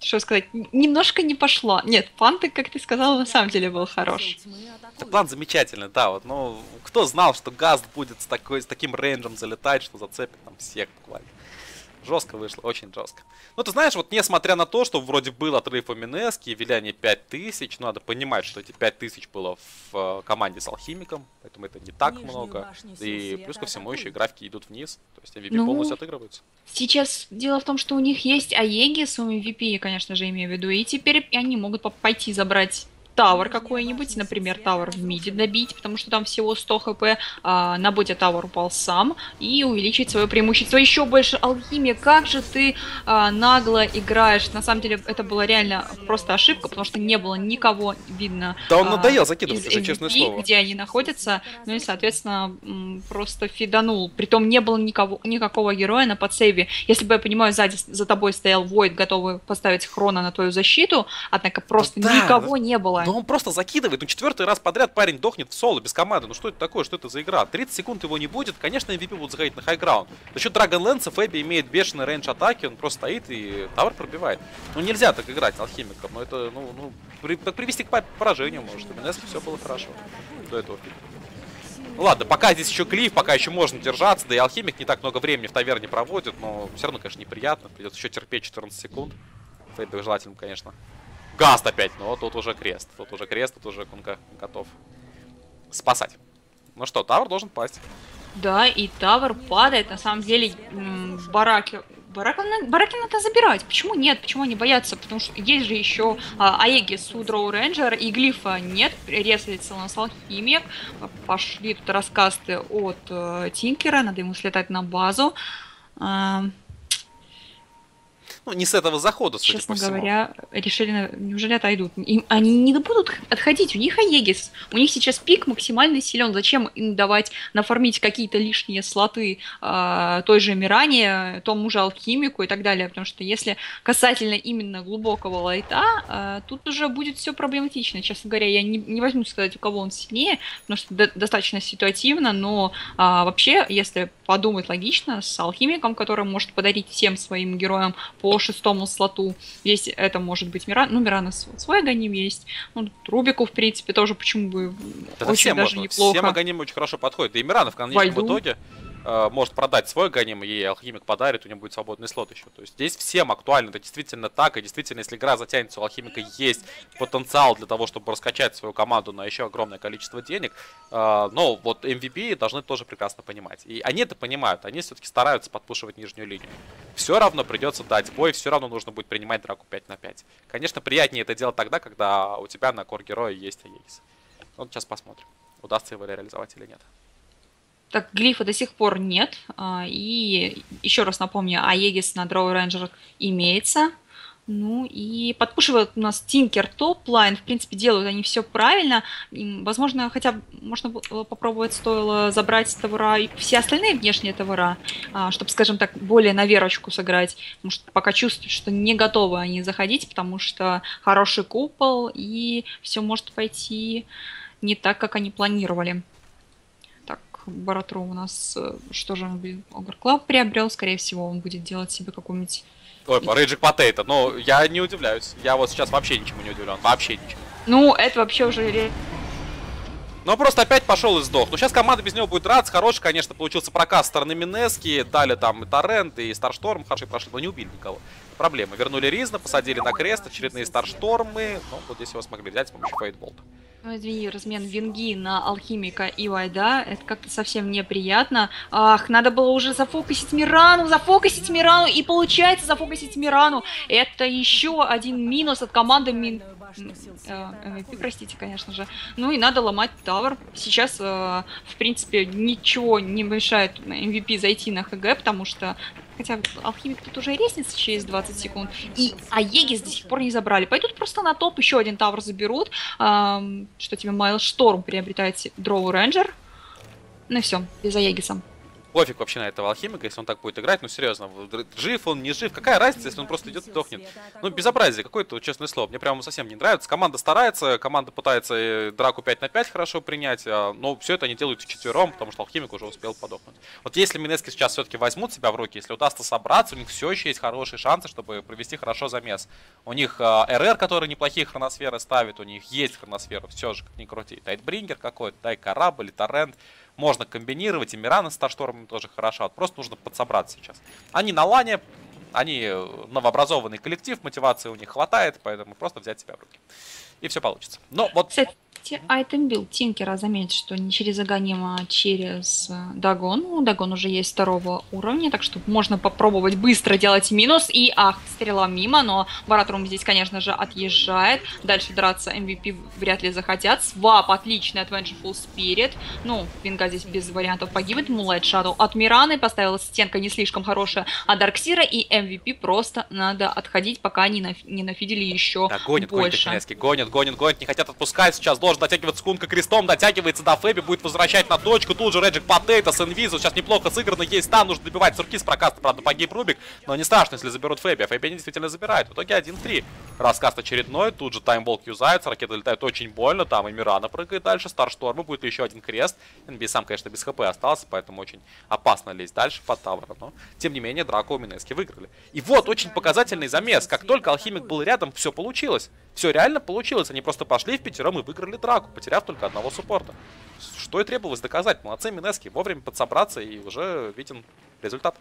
что сказать, немножко не пошло. Нет, Панты, как ты сказала, на самом деле был хорош. Это план замечательный, да, вот, ну, кто знал, что Гаст будет с, такой, с таким рейнджем залетать, что зацепит там всех буквально. Жестко вышло, очень жестко. Ну, ты знаешь, вот несмотря на то, что вроде был отрыв у Минески, виляне 5000, надо понимать, что эти 5000 было в э, команде с Алхимиком, поэтому это не так Нижнюю много. И Сил плюс ко всему еще и графики идут вниз, то есть MVP Ну, полностью отыгрываются. Сейчас дело в том, что у них есть Аегис, у MVP, я, конечно же, имею в виду, и теперь они могут по- пойти забрать Тавр какой-нибудь, например, Тавр в миде добить, потому что там всего 100 хп, а, на боте Тавр упал сам, и увеличить свое преимущество еще больше. Алхимия, как же ты а, нагло играешь. На самом деле, это была реально просто ошибка, потому что не было никого видно Да он а, надоел закидывать из уже, честное MVP, слово. где они находятся, ну и, соответственно, просто фиданул. Притом не было никого, никакого героя на подсейве. Если бы я понимаю, сзади за тобой стоял Войд, готовый поставить хрона на твою защиту, однако просто Да, никого не было. Да он просто закидывает. Ну, четвертый раз подряд парень дохнет в соло без команды. Ну, что это такое? Что это за игра? 30 секунд его не будет. Конечно, MVP будут заходить на high ground. За счет Драгон Лэнса Фэби имеет бешеный range атаки. Он просто стоит и tower пробивает. Ну, нельзя так играть алхимиком. Но это, ну, ну при- так привести к по- поражению может. У Минески все было хорошо до этого пика. Ну ладно, пока здесь еще клиф, пока еще можно держаться, да и алхимик не так много времени в таверне проводит, но все равно, конечно, неприятно. Придется еще терпеть 14 секунд. Фейбер желательно, конечно. Gust опять, но тут уже крест. Тут уже крест, тут уже Кунка готов спасать. Ну что, Tower должен пасть. Да, и Tower падает, на самом деле, бараки... Бараки, на- бараки надо забирать. Почему нет? Почему они боятся? Потому что есть же еще а, Aegis у Drow Ranger, и Глифа нет. Ресается у нас алхимик. Пошли тут раскасты от э, Тинкера, надо ему слетать на базу. Ну, не с этого захода, судя честно по всему. говоря, решили, неужели отойдут? Им, они не будут отходить, у них Аегис. У них сейчас пик максимально силен. Зачем им давать нафармить какие-то лишние слоты а, той же Миране, тому же Алхимику и так далее? Потому что если касательно именно глубокого лайта, а, тут уже будет все проблематично. Честно говоря, я не, не возьму сказать, у кого он сильнее, потому что до- достаточно ситуативно, но а, вообще, если подумать логично, с Алхимиком, который может подарить всем своим героям по шестому слоту. Здесь это может быть Миран. Ну, Мирана св- свой Аганим есть. Ну, Рубику, в принципе, тоже почему бы Это очень всем даже можно. неплохо. Всем Аганим очень хорошо подходит. И Миранов в конечном Войду. итоге может продать свой Аганим, и Алхимик подарит, у него будет свободный слот еще. То есть здесь всем актуально, это действительно так, и действительно, если игра затянется, у Алхимика есть потенциал для того, чтобы раскачать свою команду на еще огромное количество денег. Э, но вот MVP должны тоже прекрасно понимать. И они это понимают, они все-таки стараются подпушивать нижнюю линию. Все равно придется дать бой, все равно нужно будет принимать драку 5 на 5. Конечно, приятнее это делать тогда, когда у тебя на core героя есть Aegis. Вот сейчас посмотрим, удастся его реализовать или нет. Так, глифа до сих пор нет. а, И еще раз напомню, Aegis на Drow Ranger имеется. Ну и подпушивают у нас Тинкер top lane. В принципе, делают они все правильно. Возможно, хотя можно было попробовать стоило забрать tower а и все остальные внешние tower а, чтобы, скажем так, более наверочку сыграть. Потому что пока чувствую, что не готовы они заходить, потому что хороший купол, и все может пойти не так, как они планировали. Так, Баратру у нас, э, что же он Ogre Club приобрел, скорее всего, он будет делать себе какую-нибудь... Ой, Raging Potato, ну, я не удивляюсь. Я вот сейчас вообще ничему не удивлен, вообще ничего. Ну, это вообще уже ну, просто опять пошел и сдох. Ну, сейчас команда без него будет драться. Хороший, конечно, получился прокаст со стороны Mineski. Дали там и Торрент, и Starstorm хорошо прошли, но не убили никого. Проблемы. Вернули Ризна, посадили на крест, очередные Старштормы. Ну, вот здесь его смогли взять с помощью Фейтболта. Ну, извини, размен винги на алхимика и вайда, это как-то совсем неприятно. Ах, надо было уже зафокусить Мирану, зафокусить Мирану, и получается зафокусить Мирану. Это еще один минус от команды Мин... MVP, э, простите, конечно же. Ну и надо ломать тавер. Сейчас, э, в принципе, ничего не мешает MVP зайти на ХГ, потому что Хотя алхимик тут уже резнится через 20 секунд. И Аегис до сих пор не забрали. Пойдут просто на топ, еще один тавр заберут. Эм, что тебе Майл Шторм приобретает Дроу Рейнджер. Ну и все, без Аегиса пофиг вообще на этого алхимика, если он так будет играть. Ну, серьезно, жив он, не жив. Какая разница, если он просто идет и дохнет? Ну, безобразие какое-то, честное слово. Мне прямо совсем не нравится. Команда старается, команда пытается э, драку 5 на 5 хорошо принять, а, но все это они делают четвером, потому что алхимик уже успел подохнуть. Вот если Минески сейчас все-таки возьмут себя в руки, если удастся собраться, у них все еще есть хорошие шансы, чтобы провести хорошо замес. У них э, РР, который неплохие хроносферы ставит, у них есть хроносфера, все же, как ни крути. Тайтбрингер какой-то, дай корабль, торрент можно комбинировать, и Мирана с Старштормами тоже хорошо. Вот просто нужно подсобраться сейчас. Они на лане, они э, новообразованный коллектив, мотивации у них хватает, поэтому просто взять себя в руки. И все получится. Но вот... Кстати, item build Тинкера, заметь, что не через Aghanim, а через э, Dagon. У Dagon уже есть второго уровня, так что можно попробовать быстро делать минус. И, ах, стрела мимо, но Баратрум здесь, конечно же, отъезжает. Дальше драться MVP вряд ли захотят. Swap отличный от Vengeful Spirit. Ну, Винга здесь без вариантов погибнет. Moonlight Shadow от Мираны. Поставила стенка не слишком хорошая от Dark Seer а. И MVP просто надо отходить, пока не, наф не нафидели еще да, гонят, больше. Гонят, гонят, гонят, гонят, не хотят отпускать. Сейчас должен дотягиваться Скунка крестом, дотягивается до Фэби, будет возвращать на точку. Тут же Реджик Потейто с Инвизу. Сейчас неплохо сыграно, есть стан, нужно добивать Суркис, прокаст, правда, погиб Рубик. Но не страшно, если заберут Фэби. А Фэби они действительно забирают. В итоге 1-3. Раскаст очередной, тут же таймболк юзается, ракеты летают очень больно, там и Мирана прыгает дальше, Старшторма, будет еще один крест. НБ сам, конечно, без хп остался, поэтому очень опасно лезть дальше под Тавра, но тем не менее Драко у Минески выиграли. И вот очень показательный замес, как только Алхимик был рядом, все получилось. Все реально получилось, они просто пошли в пятером и выиграли Драку, потеряв только одного суппорта. Что и требовалось доказать, молодцы Минески, вовремя подсобраться и уже виден результат.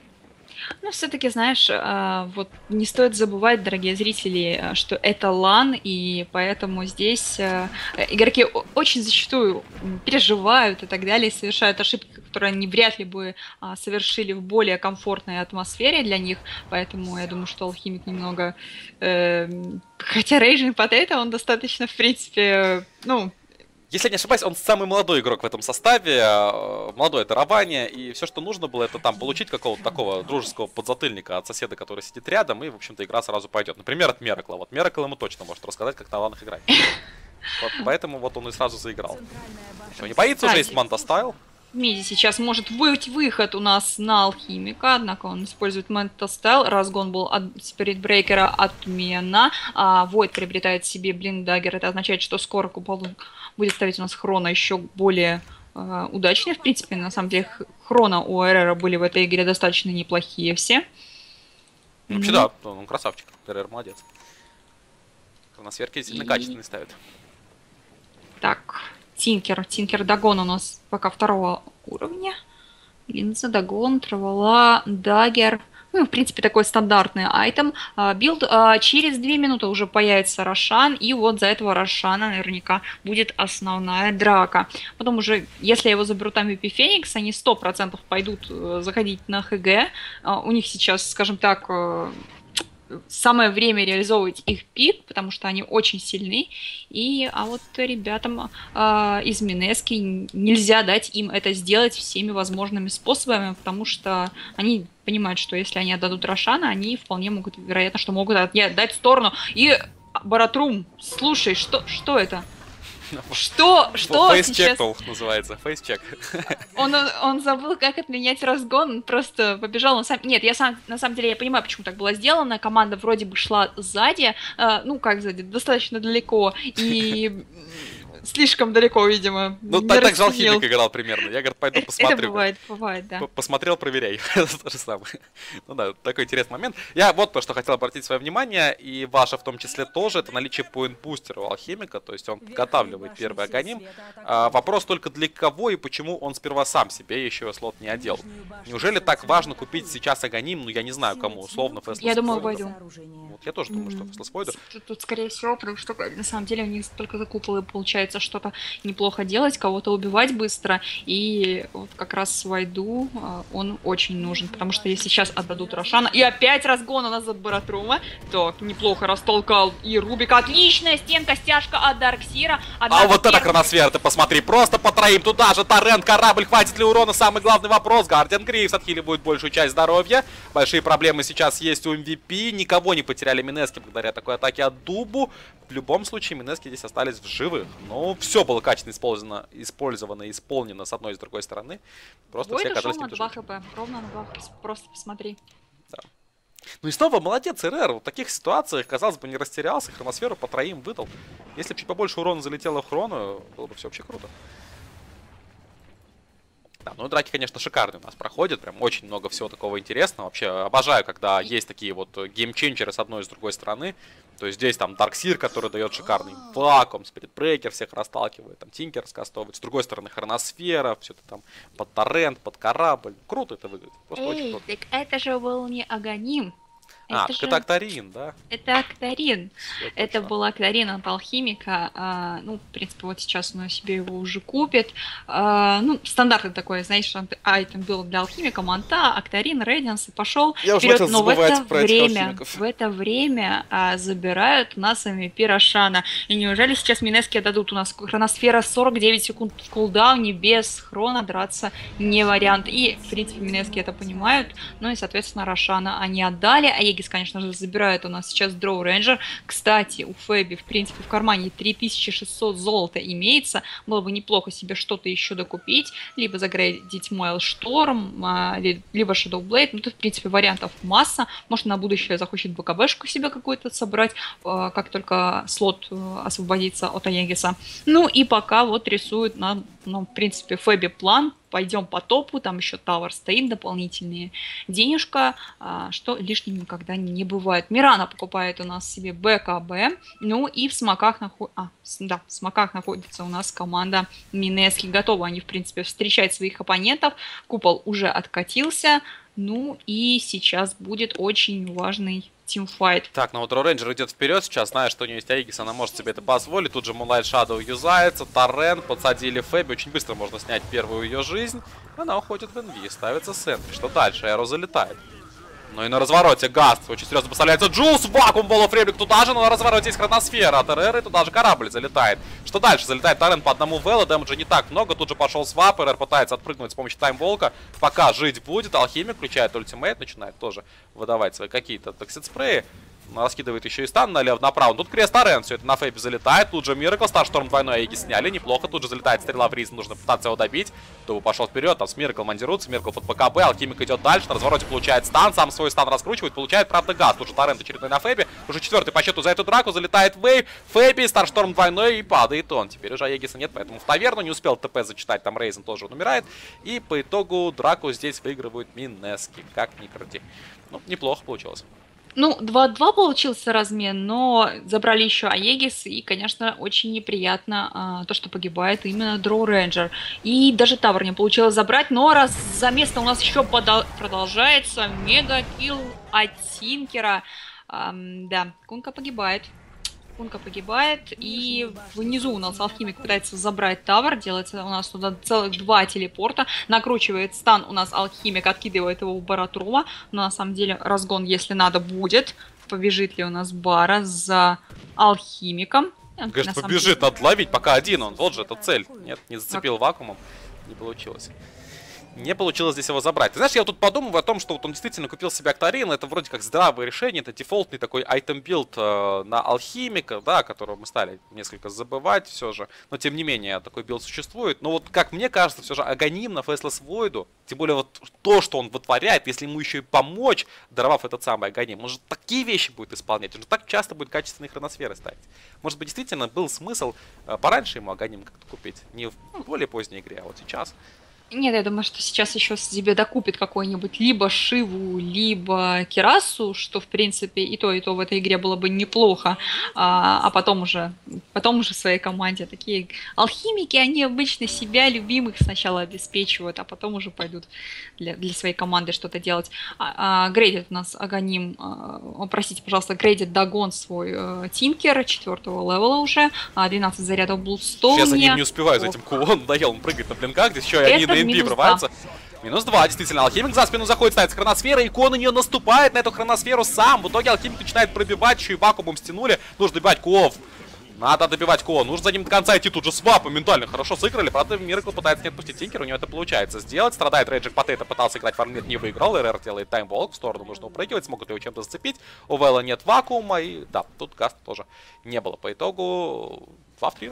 Ну, все-таки, знаешь, а, вот не стоит забывать, дорогие зрители, а, что это лан, и поэтому здесь а, игроки очень зачастую переживают и так далее, совершают ошибки, которые они вряд ли бы совершили в более комфортной атмосфере для них, поэтому я думаю, что Алхимик немного... Э, хотя Raging Potato, он достаточно, в принципе, ну, если не ошибаюсь, он самый молодой игрок в этом составе, а, молодое дарование, и все, что нужно было, это там получить какого-то такого дружеского подзатыльника от соседа, который сидит рядом, и, в общем-то, игра сразу пойдет. Например, от Меракла. Вот Меракл ему точно может рассказать, как на ланах играть. Вот, поэтому вот он и сразу заиграл. Что, не боится уже, есть Манта Стайл? Миди сейчас может быть выход у нас на алхимика, однако он использует Style. Разгон был от Breaker отмена. А Void приобретает себе Блиндагер. Это означает, что скоро купол будет ставить у нас хрона еще более э, удачнее. В принципе, на самом деле, хрона у РР были в этой игре достаточно неплохие все. Вообще, ну. да, он красавчик. РР молодец. Хроносферки действительно И... качественный ставит. Так, Тинкер. Тинкер Dagon у нас пока второго уровня. Линза, Dagon, Travel а, Dagger. Ну, в принципе, такой стандартный item. А, build а, через 2 минуты уже появится Рошан, и вот за этого Рошана наверняка будет основная драка. Потом уже, если я его заберу MVP Phoenix, они 100% пойдут э, заходить на ХГ. А, у них сейчас, скажем так, э, самое время реализовывать их пик, потому что они очень сильны. И, а вот ребятам э, из Минески нельзя дать им это сделать всеми возможными способами, потому что они понимают, что если они отдадут Рошана, они вполне могут, вероятно, что могут отдать в сторону. И Баратрум, слушай, что, что это? Что? Что сейчас? называется, фейсчек. Он, он забыл, как отменять разгон, он просто побежал. Он сам... Нет, я сам, на самом деле, я понимаю, почему так было сделано. Команда вроде бы шла сзади, э, ну, как сзади, достаточно далеко, и слишком далеко, видимо. Ну, так, так же Алхимик играл примерно. Я, говорит, пойду посмотрю. Это бывает, бывает, да. Посмотрел, проверяй. Это то же самое. Ну да, такой интересный момент. Я вот то, что хотел обратить свое внимание, и ваше в том числе тоже, это наличие поинт-бустера у Алхимика, то есть он подготавливает первый Аганим. А, вопрос только для кого и почему он сперва сам себе еще слот не одел. Неужели так важно купить сейчас Аганим, ну я не знаю кому, условно, Фэслос Я думаю, войду. Вот, я тоже думаю, что войду. Тут, скорее всего, потому что на самом деле у них только за куполы получается что-то неплохо делать, кого-то убивать быстро, и вот как раз Вайду а, он очень нужен, потому что если сейчас отдадут Рошана, и опять разгон у нас от Баратрума, то неплохо растолкал и Рубик, отличная стенка, стяжка от Дарксира. А вот это хроносфера, ты посмотри, просто по троим туда же, Торрент, корабль, хватит ли урона, самый главный вопрос, Гардиан Грейвс отхиливает большую часть здоровья, большие проблемы сейчас есть у MVP, никого не потеряли Минески благодаря такой атаке от Дубу, в любом случае Минески здесь остались в живых, но все было качественно использовано, использовано и исполнено с одной и с другой стороны, просто Бой все оказались на 2 хп, ровно на 2 просто посмотри. Да. Ну и снова молодец РР. В таких ситуациях, казалось бы, не растерялся, хроносферу по троим выдал. Если бы чуть побольше урона залетело в хрону, было бы все вообще круто. Да, ну драки, конечно, шикарные у нас проходят. Прям очень много всего такого интересного. Вообще обожаю, когда есть такие вот game changer ы с одной и с другой стороны. То есть здесь там Dark Seer, который дает шикарный вакуум, Spirit Breaker всех расталкивает, там Тинкер раскастовывает. С другой стороны Хроносфера, все это там под торрент, под корабль. Круто это выглядит. Просто Эй, очень круто. так это же был не Aghanim. А, это, же... это Octarine, да? Это Octarine. Все это был Актарин от Алхимика. А, ну, в принципе, вот сейчас он себе его уже купит. А, ну, стандартный такой, знаешь, item build для Алхимика, Manta, Octarine, Radiance, и пошел Я вперед. Но в это время, в это время а, забирают у нас MVP Рошана. И неужели сейчас Mineski дадут? У нас хроносфера 49 секунд в кулдауне, без хрона драться не вариант. И, в принципе, Mineski это понимают. Ну и, соответственно, Рошана они отдали, Aegis, конечно же, забирает у нас сейчас Drow Ranger. Кстати, у Febby, в принципе, в кармане 3600 золота имеется. Было бы неплохо себе что-то еще докупить. Либо загрейдить Maelstrom, а, либо Shadow Blade. Ну, тут, в принципе, вариантов масса. Может, на будущее захочет БКБшку себе какую-то собрать, а, как только слот э, освободится от Аегиса. Ну, и пока вот рисует нам, ну, в принципе, Фэби план пойдем по топу, там еще Тавр стоит, дополнительные денежка, а, что лишним никогда не бывает. Мирана покупает у нас себе БКБ, ну и в смоках, наход... а, да, в смоках находится у нас команда Минески. Готовы они, в принципе, встречать своих оппонентов. Купол уже откатился, ну и сейчас будет очень важный тимфайт. Так, ну вот Рейнджер идет вперед сейчас, зная, что у нее есть Аигис, она может себе это позволить. Тут же Moonlight Shadow юзается, Торрен, подсадили Фэби, очень быстро можно снять первую ее жизнь. Она уходит в NV, ставится сентри. Что дальше? Эро залетает. Ну и на развороте Гаст очень серьезно поставляется Джулс, вакуум, Болов Ребрик туда же, но на развороте есть хроносфера от РР, и туда же корабль залетает. Что дальше? Залетает Торрен по одному Вэлла, дэмэджа не так много, тут же пошел свап, РР пытается отпрыгнуть с помощью таймволка, пока жить будет, Алхимик включает ультимейт, начинает тоже выдавать свои какие-то токсид спреи раскидывает еще и стан налево-направо. Тут крест Арен, все это на фейпе залетает. Тут же Миракл, Старшторм двойной Эйги сняли, неплохо. Тут же залетает стрела в ризм, нужно пытаться его добить. Тубу пошел вперед, там с Миракл мандируется, Миракл под ПКБ, Алхимик идет дальше, на развороте получает стан, сам свой стан раскручивает, получает, правда, газ. Тут же Торрент очередной на фейпе, уже четвертый по счету за эту драку, залетает Вейв, Фейби, Старшторм двойной и падает он. Теперь уже Егиса нет, поэтому в таверну не успел ТП зачитать, там Рейзен тоже он умирает. И по итогу драку здесь выигрывают Mineski, как ни крути. Ну, неплохо получилось. Ну, 2-2 получился размен, но забрали еще Aegis, и, конечно, очень неприятно а, то, что погибает именно Drow Ranger. И даже Tower не получилось забрать, но раз за место у нас еще продолжается mega kill от Тинкера. А, да, Кунка погибает. Кунка погибает, и внизу у нас алхимик пытается забрать tower, делается у нас туда целых два телепорта, накручивает стан у нас алхимик, откидывает его в баратрума, но на самом деле разгон, если надо, будет. Побежит ли у нас бара за алхимиком? Говорит, побежит, деле... надо ловить, пока один он, вот же, это цель. Нет, не зацепил так. вакуумом, не получилось. Не получилось здесь его забрать. Ты знаешь, я тут подумал о том, что вот он действительно купил себе Octarine, это вроде как здравое решение, это дефолтный такой item build э, на Алхимика, да, которого мы стали несколько забывать все же, но тем не менее такой build существует. Но вот как мне кажется, все же Aghanim на Faceless Void у, тем более вот то, что он вытворяет, если ему еще и помочь, даровав этот самый Aghanim, он же такие вещи будет исполнять, он же так часто будет качественные хроносферы ставить. Может быть, действительно был смысл э, пораньше ему Аганим как-то купить, не в более поздней игре, а вот сейчас. Нет, я думаю, что сейчас еще себе докупит какой-нибудь либо Шиву, либо Кирасу, что, в принципе, и то, и то в этой игре было бы неплохо, а, а потом уже, потом уже своей команде. Такие алхимики, они обычно себя любимых сначала обеспечивают, а потом уже пойдут для, для своей команды что-то делать. А, а, грейдит у нас Аганим, а, простите, пожалуйста, грейдит Дагон свой а, Тинкер, четвертого левела уже, а, 12 зарядов Блудстоуна. Сейчас они не успевают за этим кулон, надоел, он прыгает на блинках, здесь еще и они НП врываются. Минус 2, действительно, Алхимик за спину заходит, ставится хроносфера, и Кон на нее наступает на эту хроносферу сам. В итоге Алхимик начинает пробивать, еще и вакуумом стянули. Нужно добивать Куов. Надо добивать Ко. Нужно за ним до конца идти. Тут же свап моментально хорошо сыграли. Правда, Миракл пытается не отпустить Тинкер. У него это получается сделать. Страдает Рейджик Потейто. Пытался играть фармит, не выиграл. РР делает таймволк. В сторону нужно упрыгивать. Смогут его чем-то зацепить. У Вэлла нет вакуума. И да, тут гаста тоже не было. По итогу 2 в 3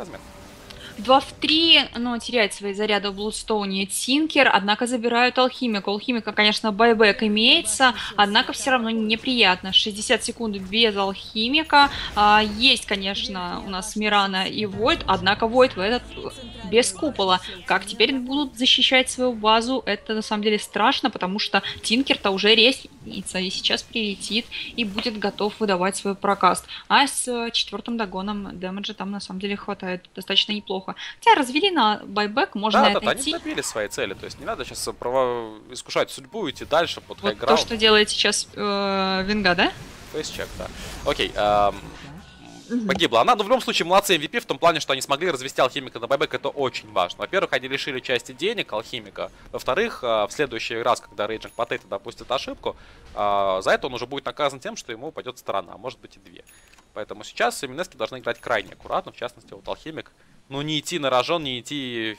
размен. 2 в 3, но теряет свои заряды в Блудстоуне Тинкер, однако забирают Алхимика. Алхимика, конечно, байбек имеется, однако все равно неприятно. 60 секунд без Алхимика. А, есть, конечно, у нас Мирана и Войд, однако Войд в этот без купола. Как теперь будут защищать свою базу, это на самом деле страшно, потому что Тинкер-то уже резнится и сейчас прилетит и будет готов выдавать свой прокаст. А с четвертым догоном дэмэджа там на самом деле хватает достаточно неплохо. Хотя развели на байбек, можно да, это да, идти. они добили свои цели, то есть не надо сейчас право... искушать судьбу, идти дальше под вот то, что делает сейчас э, Винга, да? Face-check, да. Окей, эм, погибла она. Но в любом случае, молодцы MVP в том плане, что они смогли развести алхимика на байбек. Это очень важно. Во-первых, они лишили части денег алхимика. Во-вторых, а, в следующий раз, когда Raging Potato допустит ошибку, а, за это он уже будет наказан тем, что ему упадет сторона, а может быть и две. Поэтому сейчас Минески должны играть крайне аккуратно. В частности, вот алхимик. Ну, не идти на рожон, не идти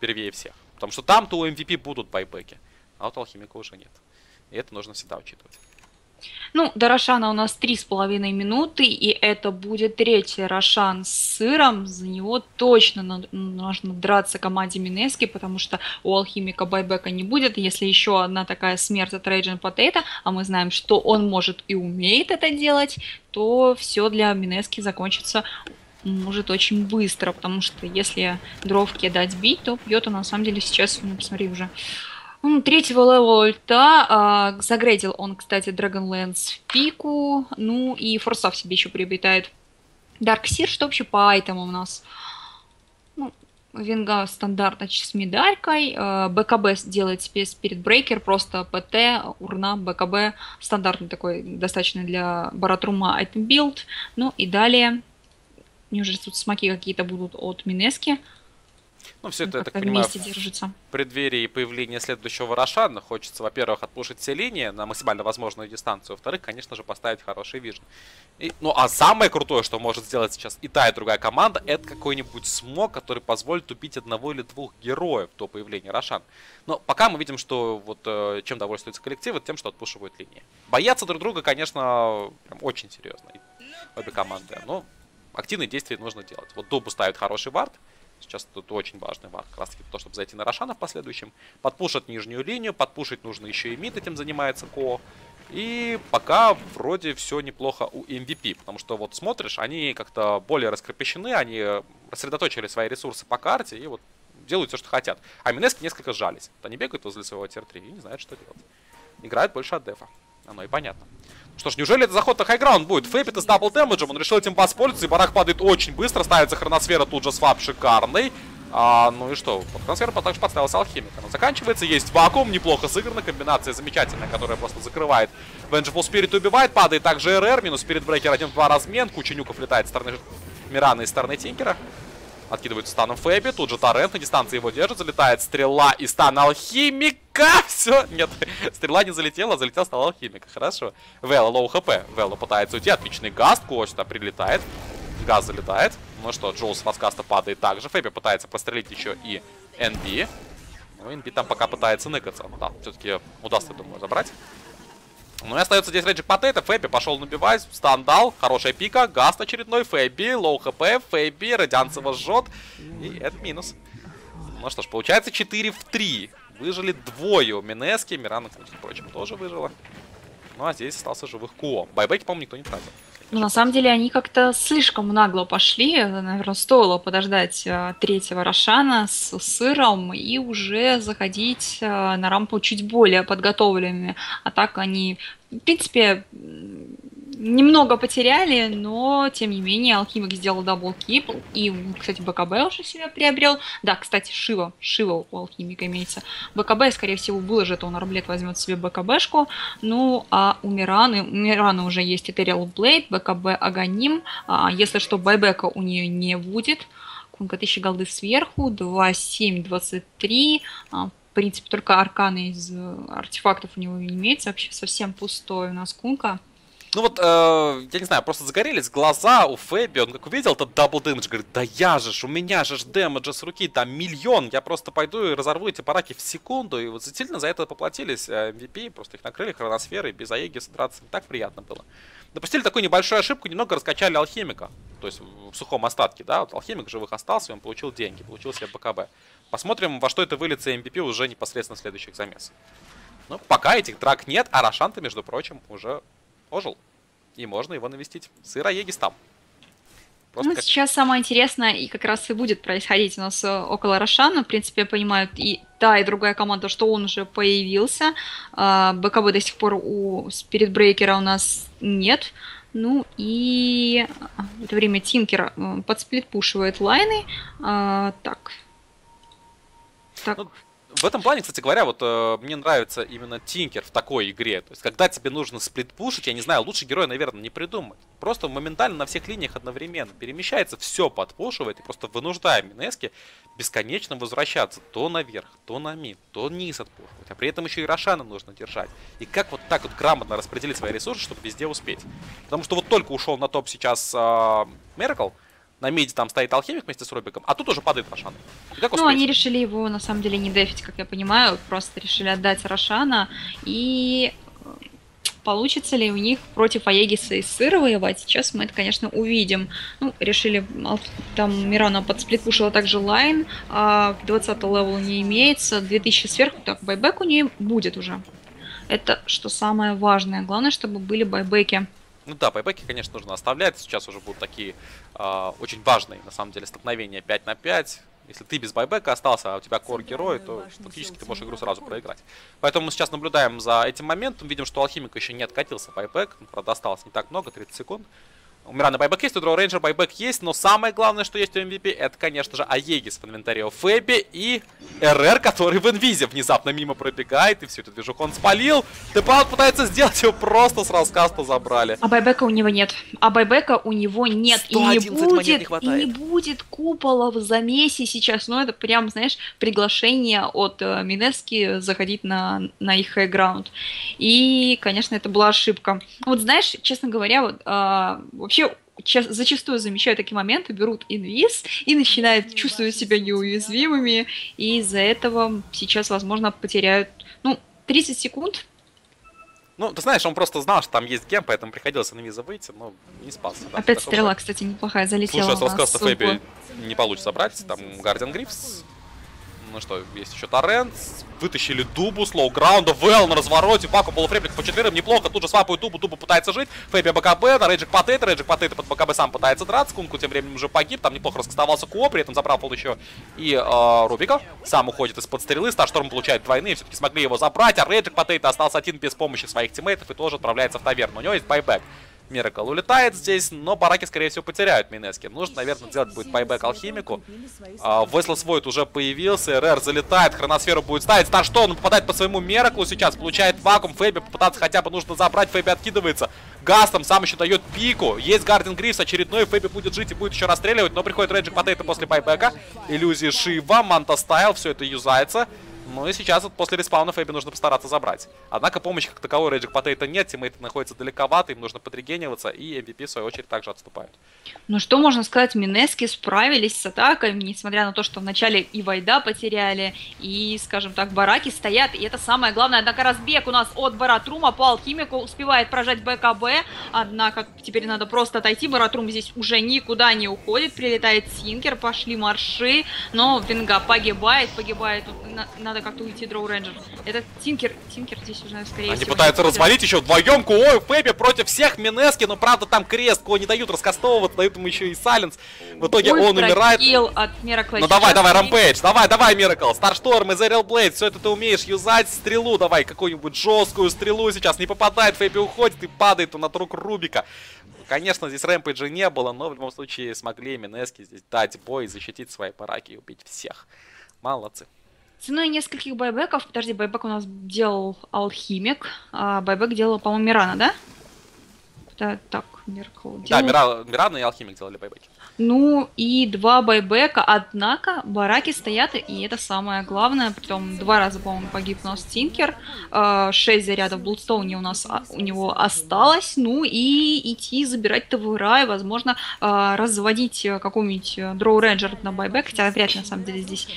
первее всех. Потому что там-то у MVP будут байбеки. А вот алхимика уже нет. И это нужно всегда учитывать. Ну, до Рошана у нас три с половиной минуты, и это будет третий Рошан с сыром. За него точно нужно драться команде Минески, потому что у Алхимика байбека не будет. Если еще одна такая смерть от Рейджин Потейта, а мы знаем, что он может и умеет это делать, то все для Минески закончится может очень быстро, потому что если дровки дать бить, то бьет он на самом деле сейчас, ну, посмотри, уже третьего левела ульта. А, загрейдил он, кстати, Dragonlance в пику. Ну и Force Staff себе еще приобретает. Dark Seer, что вообще по айтемам у нас? Ну, Венга стандартно с медалькой. А, БКБ делает себе Breaker, просто ПТ, урна, БКБ. Стандартный такой, достаточно для Баратрума item build. Ну и далее. Неужели тут смоки какие-то будут от Минески? Ну, все это, я так понимаю, держится. в преддверии появления следующего Рошана хочется, во-первых, отпушить все линии на максимально возможную дистанцию, во-вторых, конечно же, поставить хороший вижн. И, ну, а самое крутое, что может сделать сейчас и та, и другая команда, это какой-нибудь смог, который позволит убить одного или двух героев до появления Рошан. Но пока мы видим, что вот э, чем довольствуется коллектив, это тем, что отпушивают линии. Бояться друг друга, конечно, прям очень серьезно, обе команды. Но активные действия нужно делать. Вот Дубу ставит хороший вард, Сейчас тут очень важный вар, как раз таки то, чтобы зайти на Рошана в последующем. Подпушат нижнюю линию, подпушить нужно еще и мид, этим занимается Ко. И пока вроде все неплохо у MVP, потому что вот смотришь, они как-то более раскрепощены, они рассредоточили свои ресурсы по карте и вот делают все, что хотят. А Минески несколько сжались. Они бегают возле своего tier-3 и не знают, что делать. Играют больше от дефа. Оно и понятно. Что ж, неужели это заход на хайграунд будет? Фэби с double damage ем, он решил этим воспользоваться, и барак падает очень быстро, ставится хроносфера, тут же свап шикарный. А, ну и что, под хроносферу также подставился алхимик. Он заканчивается, есть вакуум, неплохо сыграна, комбинация замечательная, которая просто закрывает. Vengeful Spirit убивает, падает также РР, минус Spirit Breaker 1-2 размен, куча нюков летает с стороны Мирана и стороны Тинкера. Откидывается станом Фэби. Тут же Торрент на дистанции его держит. Залетает стрела и стан Алхимика. Все. Нет, стрела не залетела, залетел стан Алхимика. Хорошо. Вэлла лоу хп. Вэлла пытается уйти. Отличный гаст. Костя прилетает. Газ залетает. Ну что, Джоул с фаскаста падает также. Фэби пытается прострелить еще и НБ. Ну, Инби там пока пытается ныкаться. Да, все-таки удастся, думаю, забрать. Ну и остается здесь Реджик Потейто. Фэби пошел набивать. Стан дал. Хорошая пика. Гаст очередной. Фэби. Лоу хп. Фэби. Радианцева жжет. И это минус. Ну что ж, получается 4 в 3. Выжили двое у Минески. Мирана, впрочем, тоже выжила. Ну а здесь остался живых Куо. Байбеки, по-моему, никто не тратил. Ну, на самом деле, они как-то слишком нагло пошли. Наверное, стоило подождать э, третьего Рошана с сыром и уже заходить э, на рампу чуть более подготовленными. А так они, в принципе, немного потеряли, но тем не менее Алхимик сделал double kill. И, кстати, БКБ уже себя приобрел. Да, кстати, Шива. Шива у Алхимика имеется. БКБ, скорее всего, выложит, он Арблет возьмет себе БКБшку. Ну, а у Мираны, у Мираны уже есть Ethereal Blade, БКБ Аганим. А, если что, байбека у нее не будет. Кунка 1000 голды сверху, 2, 7, 23. А, в принципе, только арканы из артефактов у него имеется. Вообще совсем пустой у нас Кунка. Ну вот, э, я не знаю, просто загорелись глаза у Фэби, он как увидел этот double damage, говорит, да я же ж, у меня же ж дэмэджа с руки там миллион, я просто пойду и разорву эти бараки в секунду, и вот сильно за это поплатились MVP, э, просто их накрыли хроносферой, без Аегиса драться так приятно было. Допустили такую небольшую ошибку, немного раскачали Алхимика, то есть в сухом остатке, да, вот Алхимик живых остался, и он получил деньги, получил себе БКБ. Посмотрим, во что это выльется MVP уже непосредственно в следующих замесах. Ну, пока этих драк нет, а Рошанта, между прочим, уже ожил. И можно его навестить. Сыра Егис там. ну, как... сейчас самое интересное, и как раз и будет происходить у нас э, около Рошана. В принципе, понимают и та, и другая команда, что он уже появился. А, БКБ до сих пор у Спирит Брейкера у нас нет. Ну и а, в это время Тинкер э, подсплитпушивает лайны. А, так. Так. Ну, в этом плане, кстати говоря, вот э, мне нравится именно Тинкер в такой игре. То есть, когда тебе нужно сплитпушить, я не знаю, лучше героя, наверное, не придумать. Просто моментально на всех линиях одновременно перемещается, все подпушивает и просто вынуждая Минески бесконечно возвращаться то наверх, то на мид, то низ отпушивать. А при этом еще и Рошана нужно держать. И как вот так вот грамотно распределить свои ресурсы, чтобы везде успеть. Потому что вот только ушел на топ сейчас э, Миракл, на миде там стоит алхимик вместе с Рубиком, а тут уже падает Рошан. ну, они решили его, на самом деле, не дефить, как я понимаю. Просто решили отдать Рошана. И э, получится ли у них против Аегиса и Сыра воевать, сейчас мы это, конечно, увидим. Ну, решили, там Мирана подсплитпушила также лайн, а 20 левел не имеется, 2000 сверху, так, байбек у нее будет уже. Это что самое важное. Главное, чтобы были байбеки. Ну да, байбеки, конечно, нужно оставлять. Сейчас уже будут такие э, очень важные, на самом деле, столкновения 5 на 5. Если ты без байбека остался, а у тебя кор-герой, то фактически ты можешь игру сразу проиграть. Поэтому мы сейчас наблюдаем за этим моментом. Видим, что Алхимик еще не откатился байбек. Правда, осталось не так много, 30 секунд. У Мирана байбек есть, у Дроу Рейнджер байбек есть, но самое главное, что есть у MVP, это, конечно же, Аегис в инвентаре у Фэби и РР, который в инвизе внезапно мимо пробегает, и всю эту движуху он спалил. Тэпаут пытается сделать, его просто с раскаста забрали. А байбека у него нет. А байбека у него нет. И не будет, не и не будет купола в замесе сейчас. Ну, это прям, знаешь, приглашение от э, Минески заходить на, на их хайграунд. И, конечно, это была ошибка. Вот знаешь, честно говоря, вот, э, вообще вообще зачастую замечаю такие моменты, берут инвиз и начинают чувствовать себя неуязвимыми, и из-за этого сейчас, возможно, потеряют, ну, 30 секунд. Ну, ты знаешь, он просто знал, что там есть гем, поэтому приходилось инвиза выйти, но не спался. Да, Опять стрела, кстати, неплохая, залетела Слушай, с Раскаста Фэби не получится брать, там Гардиан Грифс ну что, есть еще торрент. Вытащили Дубу, слоу граунда, Вэл на развороте, Паку полуфреймлик по четверым, неплохо. Тут же свапают Дубу, Дубу пытается жить. Фэби БКБ, на Рейджик Потейто, Рейджик Потейто под БКБ сам пытается драться. Кунку тем временем уже погиб, там неплохо раскастовался Куо, при этом забрал пол еще и э, Рубика. Сам уходит из-под стрелы, Starstorm получает двойные, все-таки смогли его забрать. А Raging Potato остался один без помощи своих тиммейтов и тоже отправляется в таверну. У него есть байбек. Миракл улетает здесь, но бараки, скорее всего, потеряют Минески. Нужно, наверное, сделать будет байбек алхимику. А, Faceless Void уже появился, РР залетает, хроносферу будет ставить. Starstorm, он попадает по своему Мираклу сейчас, получает вакуум. Фэби попытаться хотя бы нужно забрать, Фэби откидывается. Гастом сам еще дает пику. Есть Guardian Greaves очередной, Фэби будет жить и будет еще расстреливать, но приходит Raging Potato после байбека. Иллюзии Шива, Manta Style, все это юзается. Ну и сейчас вот после респауна Фэби нужно постараться забрать. Однако помощи как таковой Raging Potato нет, тиммейты находятся далековато, им нужно подрегениваться, и MVP в свою очередь также отступают. Ну что можно сказать, Минески справились с атакой, несмотря на то, что вначале и Вайда потеряли, и, скажем так, бараки стоят, и это самое главное. Однако разбег у нас от Баратрума по Алхимику успевает прожать БКБ, однако теперь надо просто отойти, Баратрум здесь уже никуда не уходит, прилетает Тинкер, пошли марши, но Винга погибает, погибает, надо как-то уйти Дроу Рейнджер. Это Тинкер, Тинкер здесь уже скорее Они всего. пытаются развалить еще вдвоем Куой, Фэби против всех Минески, но правда там крест, кого не дают раскастовывать, дают ему еще и Сайленс. В итоге Ультра он умирает. от Ну давай, давай, Рампейдж, давай, давай, Миракл, Старшторм, Эзерил Блейд, все это ты умеешь юзать, стрелу давай, какую-нибудь жесткую стрелу сейчас, не попадает, Фэби уходит и падает он от рук Рубика. Конечно, здесь рэмпейджа не было, но в любом случае смогли Минески здесь дать бой, защитить свои параки и убить всех. Молодцы. Ценой нескольких байбеков, подожди, байбек у нас делал Алхимик, а байбек делал, по-моему, Мирана, да? Да, так, Миркл делал. Да, Мира, Мирана и Алхимик делали байбеки. Ну и два байбека, однако бараки стоят, и это самое главное. Притом два раза, по-моему, погиб у нас Тинкер, а, шесть зарядов Блудстоуне у нас а, у него осталось. Ну и идти забирать ТВРа и, возможно, а, разводить какой-нибудь Дроу Рейнджер на байбек, хотя вряд ли на самом деле здесь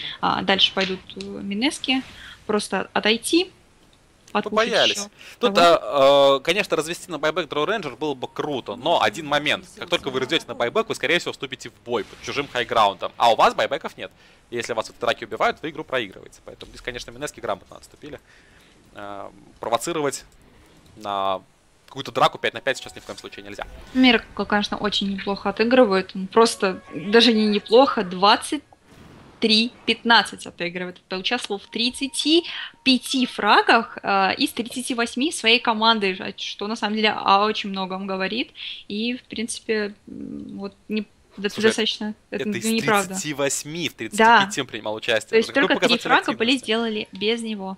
дальше пойдут э, Минески. Просто отойти, Побоялись. Тут, а, а, конечно, развести на байбек Дроу Рейнджер было бы круто, но один момент. Как только вы разведете на байбек, вы, скорее всего, вступите в бой под чужим хайграундом. А у вас байбеков нет. Если вас в драке убивают, вы игру проигрываете. Поэтому здесь, конечно, Минески грамотно отступили. А, провоцировать на какую-то драку 5 на 5 сейчас ни в коем случае нельзя. Мир, конечно, очень неплохо отыгрывает. Он просто даже не неплохо. 20 3-15 отыгрывает. Поучаствовал в 35 фрагах э, из 38 своей команды, что на самом деле о очень многом говорит. И, в принципе, вот не Слушай, достаточно. Это, это из неправда. 38 в 35 да. принимал участие. То есть только три фрага были сделали без него.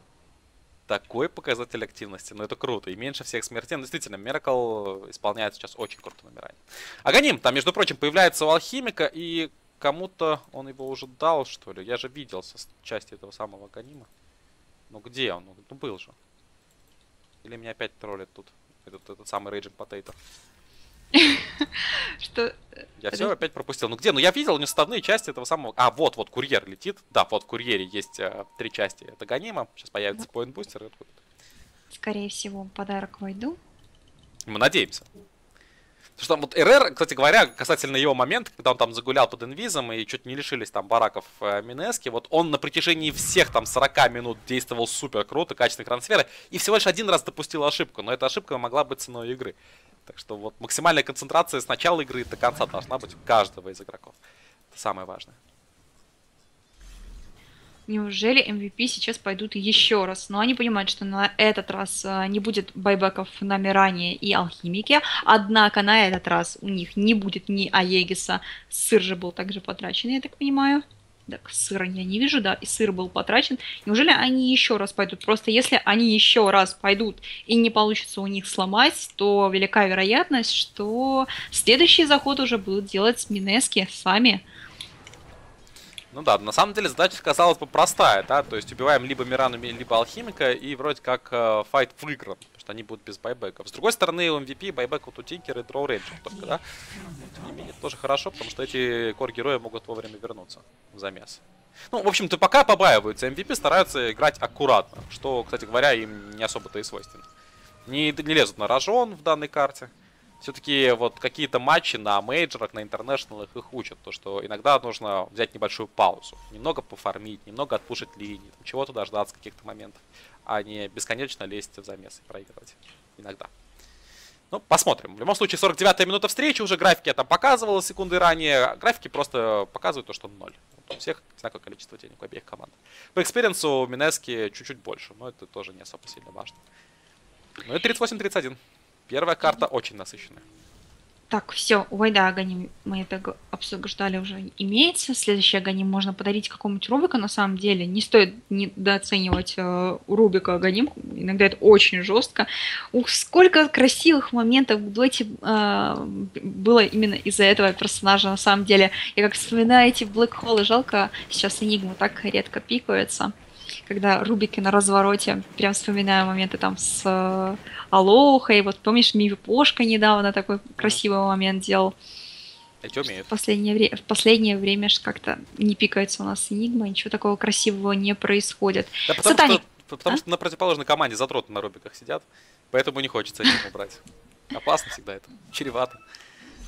Такой показатель активности, ну это круто. И меньше всех смертей. Ну, действительно, Миракл исполняет сейчас очень круто номерами. Аганим, там, между прочим, появляется у Алхимика, и кому-то он его уже дал, что ли? Я же видел со части этого самого Ганима. Ну где он? Ну был же. Или меня опять троллит тут этот, этот самый Raging Potato. Что? Я все опять пропустил. Ну где? Ну я видел неставные части этого самого... А, вот, вот, курьер летит. Да, вот в курьере есть э, три части. Это Ганима. Сейчас появится Booster. Скорее всего, подарок войду. Мы надеемся. Что вот РР, кстати говоря, касательно его момента, когда он там загулял под инвизом и чуть не лишились там бараков э, Минески, вот он на протяжении всех там 40 минут действовал супер круто, качественные трансферы, и всего лишь один раз допустил ошибку, но эта ошибка могла быть ценой игры. Так что вот максимальная концентрация с начала игры до конца должна быть у каждого из игроков. Это самое важное. Неужели MVP сейчас пойдут еще раз? Но они понимают, что на этот раз э, не будет байбеков на Миране и Алхимике, однако на этот раз у них не будет ни Аегиса, сыр же был также потрачен, я так понимаю. Так, сыра я не вижу, да, и сыр был потрачен. Неужели они еще раз пойдут? Просто если они еще раз пойдут и не получится у них сломать, то велика вероятность, что следующий заход уже будут делать Минески сами. Ну да, на самом деле задача, казалось бы, простая, да, то есть убиваем либо Мирану, либо Алхимика, и вроде как э, файт выигран, потому что они будут без байбеков. С другой стороны, у MVP байбек вот у Тинкер и Дроу Рейнджер только, да. Тем не менее, тоже хорошо, потому что эти кор-герои могут вовремя вернуться в замес. Ну, в общем-то, пока побаиваются, MVP стараются играть аккуратно, что, кстати говоря, им не особо-то и свойственно. Не, не лезут на рожон в данной карте все-таки вот какие-то матчи на мейджорах, на интернешнлах их учат. То, что иногда нужно взять небольшую паузу. Немного пофармить, немного отпушить линии, чего-то дождаться каких-то моментов. А не бесконечно лезть в замес и проигрывать. Иногда. Ну, посмотрим. В любом случае, 49-я минута встречи, уже графики я там показывал секунды ранее. Графики просто показывают то, что ноль. Вот у всех одинаковое количество денег у обеих команд. По экспириенсу у Mineski чуть-чуть больше, но это тоже не особо сильно важно. Ну и 38-31. Первая карта очень насыщенная. Так, все, у Вайда Аганим, мы это обсуждали уже, имеется. Следующий Аганим можно подарить какому-нибудь Рубика, на самом деле. Не стоит недооценивать э, Рубика Аганим, иногда это очень жестко. Ух, сколько красивых моментов в дуэте э, было именно из-за этого персонажа, на самом деле. Я как вспоминаю эти Блэк Холлы, жалко, сейчас Энигма так редко пикаются. Когда рубики на развороте, прям вспоминаю моменты там с э, Алохой, вот помнишь, Миви Пошка недавно такой красивый момент делал. Эти умеют. В последнее, вре- в последнее время ж как-то не пикается у нас Энигма, ничего такого красивого не происходит. Да потому Сатаник. что, потому А? что на противоположной команде затроты на рубиках сидят, поэтому не хочется этим убрать. Опасно всегда это, чревато.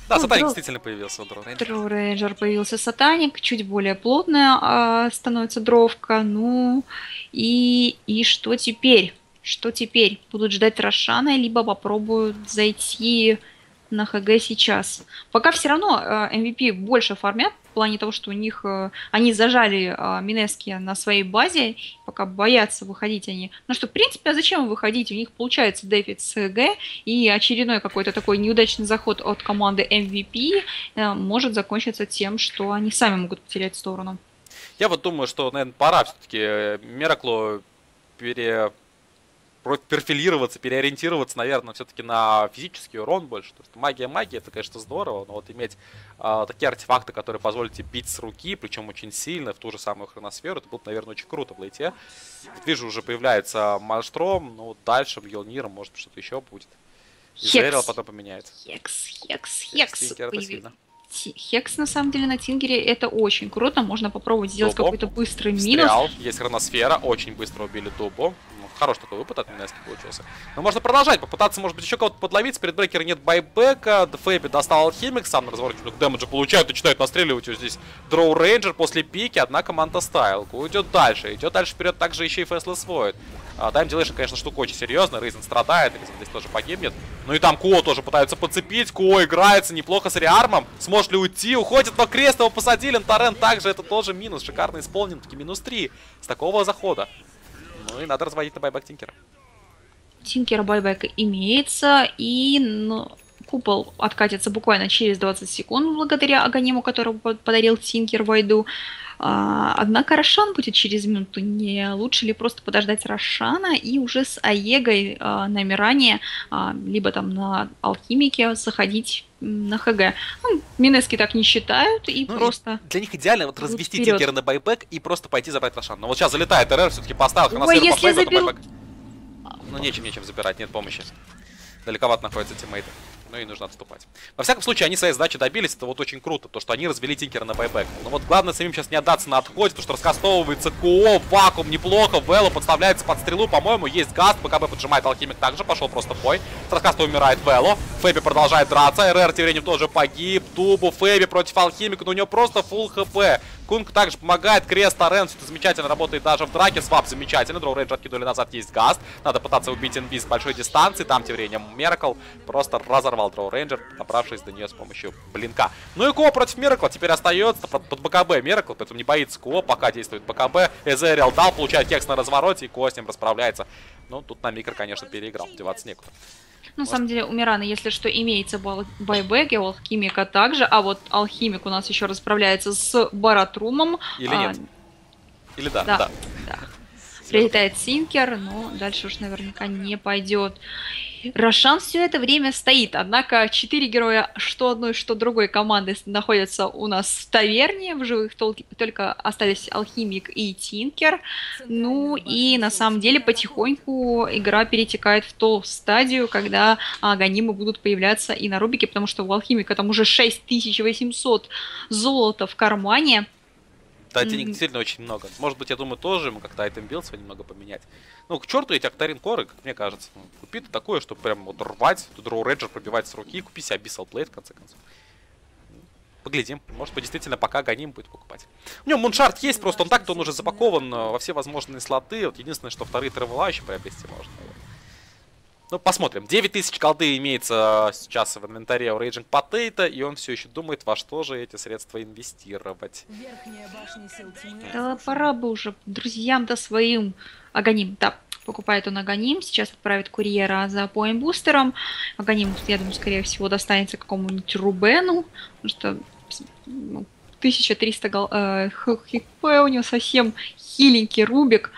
Да, Ну, Сатаник дро- действительно появился у Дрон Рейнджера. Дроу Рейнджер появился Сатаник, чуть более плотная а, становится дровка. Ну и, и что теперь? Что теперь? Будут ждать Рошана, либо попробуют зайти на ХГ сейчас. Пока все равно э, MVP больше фармят, в плане того, что у них э, они зажали э, Минески на своей базе, пока боятся выходить они. Ну что, в принципе, а зачем выходить? У них получается дефит с ХГ, и очередной какой-то такой неудачный заход от команды MVP может закончиться тем, что они сами могут потерять сторону. Я вот думаю, что, наверное, пора все-таки Мираклу пере перфилироваться, переориентироваться, наверное, все-таки на физический урон больше. То есть магия магия, это, конечно, здорово, но вот иметь а, такие артефакты, которые позволят тебе бить с руки, причем очень сильно, в ту же самую хроносферу, это было бы, наверное, очень круто в лейте. Вот вижу, уже появляется Мальштром, ну, дальше Мьёлнир, может, что-то еще будет. И Зерил Хекс. потом поменяется. Хекс, Хекс, Хекс. Стинкер это сильно. Хекс, на самом деле, на Тингере это очень круто. Можно попробовать сделать какой-то быстрый минус. Есть хроносфера, очень быстро убили Дубу. Ну, хороший такой выпад от Минески получился. Но можно продолжать, попытаться, может быть, еще кого-то подловить. Спирит Брекера нет байбека. Фэйби достал алхимик, сам на разворот дэмэджа получает, начинает настреливать его здесь Drow Ranger после пики, однако Manta Style уйдет дальше. Идет дальше вперед также еще и Faceless. А, Time Dilation, конечно, штука очень серьезная. Рейзен страдает, Рейзен здесь тоже погибнет. Ну и там QO тоже пытаются подцепить. Куо играется неплохо с Реармом. Сможет ли уйти? Уходит, но крест его посадили. Торрен также, это тоже минус. Шикарно исполнен, таки минус 3 с такого захода. Ну и надо разводить на buyback Тинкера. Тинкер buyback имеется, и ну, купол откатится буквально через 20 секунд благодаря Аганему, которого под- подарил Тинкер Вайду. А, однако Рошан будет через минуту. Не лучше ли просто подождать Рошана и уже с Аегой а, на Миране, а, либо там на Алхимике заходить на ХГ. Ну, Минески так не считают, и Ну и просто... Для них идеально вот развести вперед. Тинкера на байбек и просто пойти забрать Рошан. Но вот сейчас залетает РР, все-таки поставил Ой, если заберу- байбек. Ну нечем, нечем забирать, нет помощи. Далековато находятся тиммейты. Ну и нужно отступать. Во всяком случае, они своей задачи добились, это вот очень круто, то, что они развели Тинкера на buyback. Но вот главное самим сейчас не отдаться на отходе, то, что раскастовывается QO, вакуум неплохо, Velo подставляется под стрелу, по-моему, есть Gust, БКБ поджимает Алхимик также, пошел просто в бой. С раскаста умирает Velo, Febby продолжает драться, РР тем временем тоже погиб, DuBu, Febby против Алхимика, но у него просто full HP. Кунг также помогает, Крест, Торрен, все это замечательно работает даже в драке, swap замечательно, Drow Ranger откинули назад, есть Gust, надо пытаться убить инви с большой дистанции, там тем временем Меркл просто разорвал Дроу Рейнджер, добравшись до нее с помощью блинка. Ну и Ко против Меркла теперь остается под, под БКБ. Меркл, поэтому не боится Ко, пока действует БКБ, Эзериал дал, получает текст на развороте, и Ко с ним расправляется. Ну, тут на микро, конечно, переиграл, деваться некуда. Ну, на самом деле, у Мирана, если что, имеется бал- байбек, и у Алхимика также, а вот Алхимик у нас еще расправляется с Баратрумом. Или А, нет? Или да? да. Да. Прилетает Синкер, но дальше уж наверняка не пойдет. Рошан все это время стоит, однако четыре героя что одной, что другой команды находятся у нас в таверне, в живых толки- только остались Алхимик и Тинкер. Ну и на самом деле потихоньку игра перетекает в ту стадию, когда Аганимы будут появляться и на Рубике, потому что у Алхимика там уже 6800 золота в кармане. Да, денег Мгм. действительно очень много. Может быть, я думаю, тоже ему как-то item build свой немного поменять. Ну, к черту эти Актарин Коры, как мне кажется. Ну, купи ты такое, чтобы прям вот рвать, тут Дроу Рейджер пробивать с руки, купи себе Abyssal Blade, в конце концов. Поглядим. Может быть, действительно, пока гоним будет покупать. У него муншарт есть, просто он так-то он уже запакован э, во все возможные слоты. Вот единственное, что вторые тревела еще приобрести можно. наверное. Ну, посмотрим. 9000 колды имеется сейчас в инвентаре у Raging Potato, и он все еще думает, во что же эти средства инвестировать. Да пора бы уже друзьям-то своим. Аганим, да, покупает он Аганим, сейчас отправит курьера за поем-бустером. Аганим, я думаю, скорее всего, достанется какому-нибудь Рубену, потому что ну, 1300 гол, э, хп, у него совсем хиленький Рубик.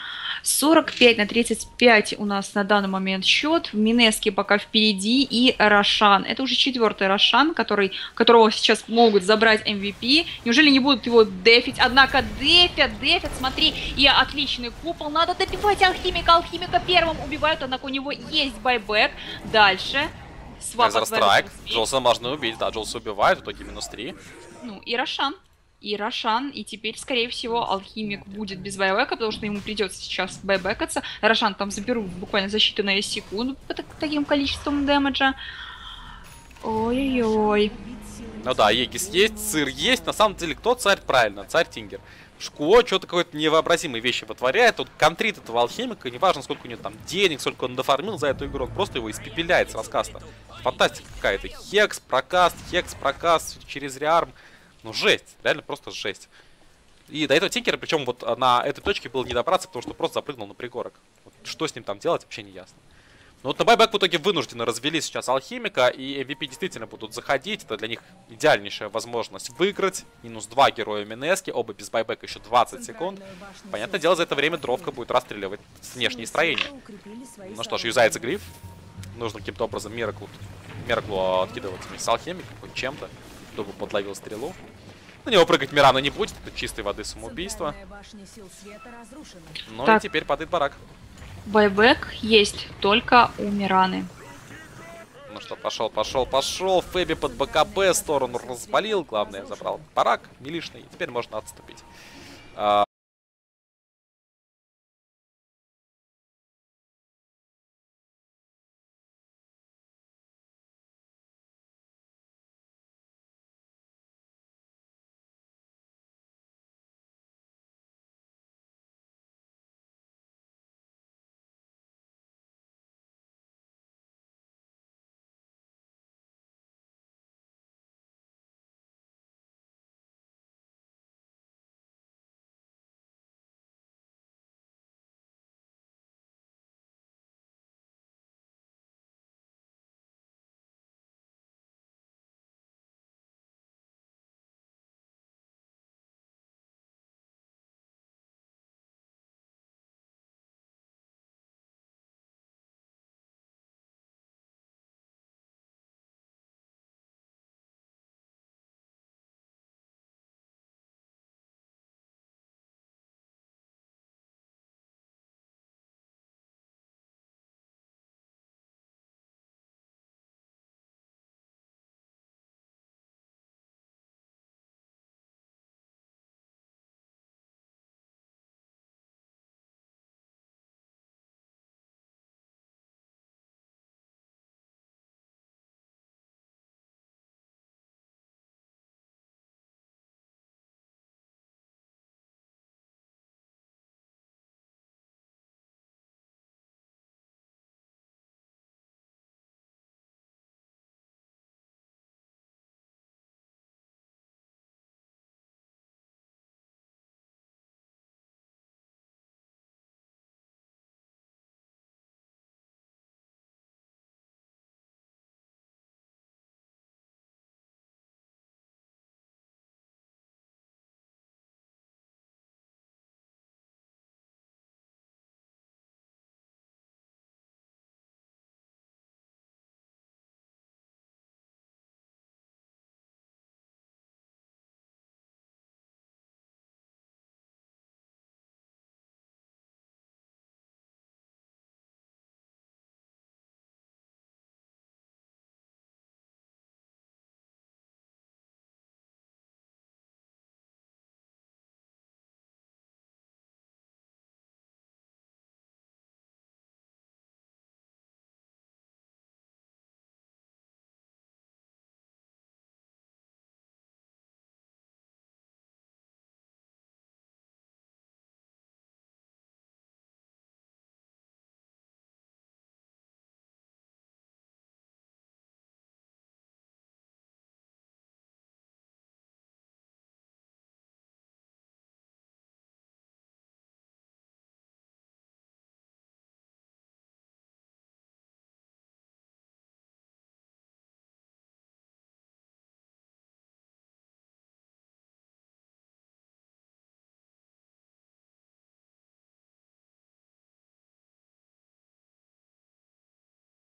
45 на 35 у нас на данный момент счет. Минески пока впереди и Рошан. Это уже четвертый Рошан, который, которого сейчас могут забрать MVP. Неужели не будут его дефить? Однако дефят, дефят, смотри, и отличный купол. Надо добивать Алхимика. Алхимика первым убивают, однако у него есть байбек. Дальше. Swap strike. Джолса можно убить, да, Джолса убивает, в итоге минус 3. Ну, и Рошан. И Рошан, и теперь, скорее всего, Алхимик будет без байбека, потому что ему придется сейчас байбекаться. Рошан там заберут буквально за считанные секунды по так- таким количеством дэмэджа. Ой-ой-ой. Ну да, Aegis есть, сыр есть. На самом деле, кто царь? Правильно, царь Тинкер. QO что-то какой-то невообразимые вещи вытворяет. Тут контрит этого алхимика, неважно, сколько у него там денег, сколько он дофармил за эту игру, он просто его испепеляет с раскаста. Фантастика какая-то. Хекс, прокаст, хекс, прокаст через реарм. Ну жесть, реально просто жесть. И до этого Тинкера, причем вот на этой точке было не добраться, потому что просто запрыгнул на пригорок. Вот что с ним там делать, вообще не ясно. Ну вот на байбек в итоге вынуждены развели сейчас Алхимика, и MVP действительно будут заходить. Это для них идеальнейшая возможность выиграть. Минус 2 героя Минески, оба без байбека еще 20 секунд. Понятное дело, за это время Дровка будет расстреливать внешние строения. Ну что ж, юзается Гриф. Нужно каким-то образом Мираклу, Мираклу откидывать вместе с Алхимиком, хоть чем-то, чтобы подловил стрелу. На него прыгать Мирана не будет, это чистой воды самоубийство. Ну Так. и теперь падает барак. Байбек есть только у Мираны. Ну что, пошел, пошел, пошел. Фэби под БКБ сторону разболил. Главное, забрал барак милишный. Теперь можно отступить. А,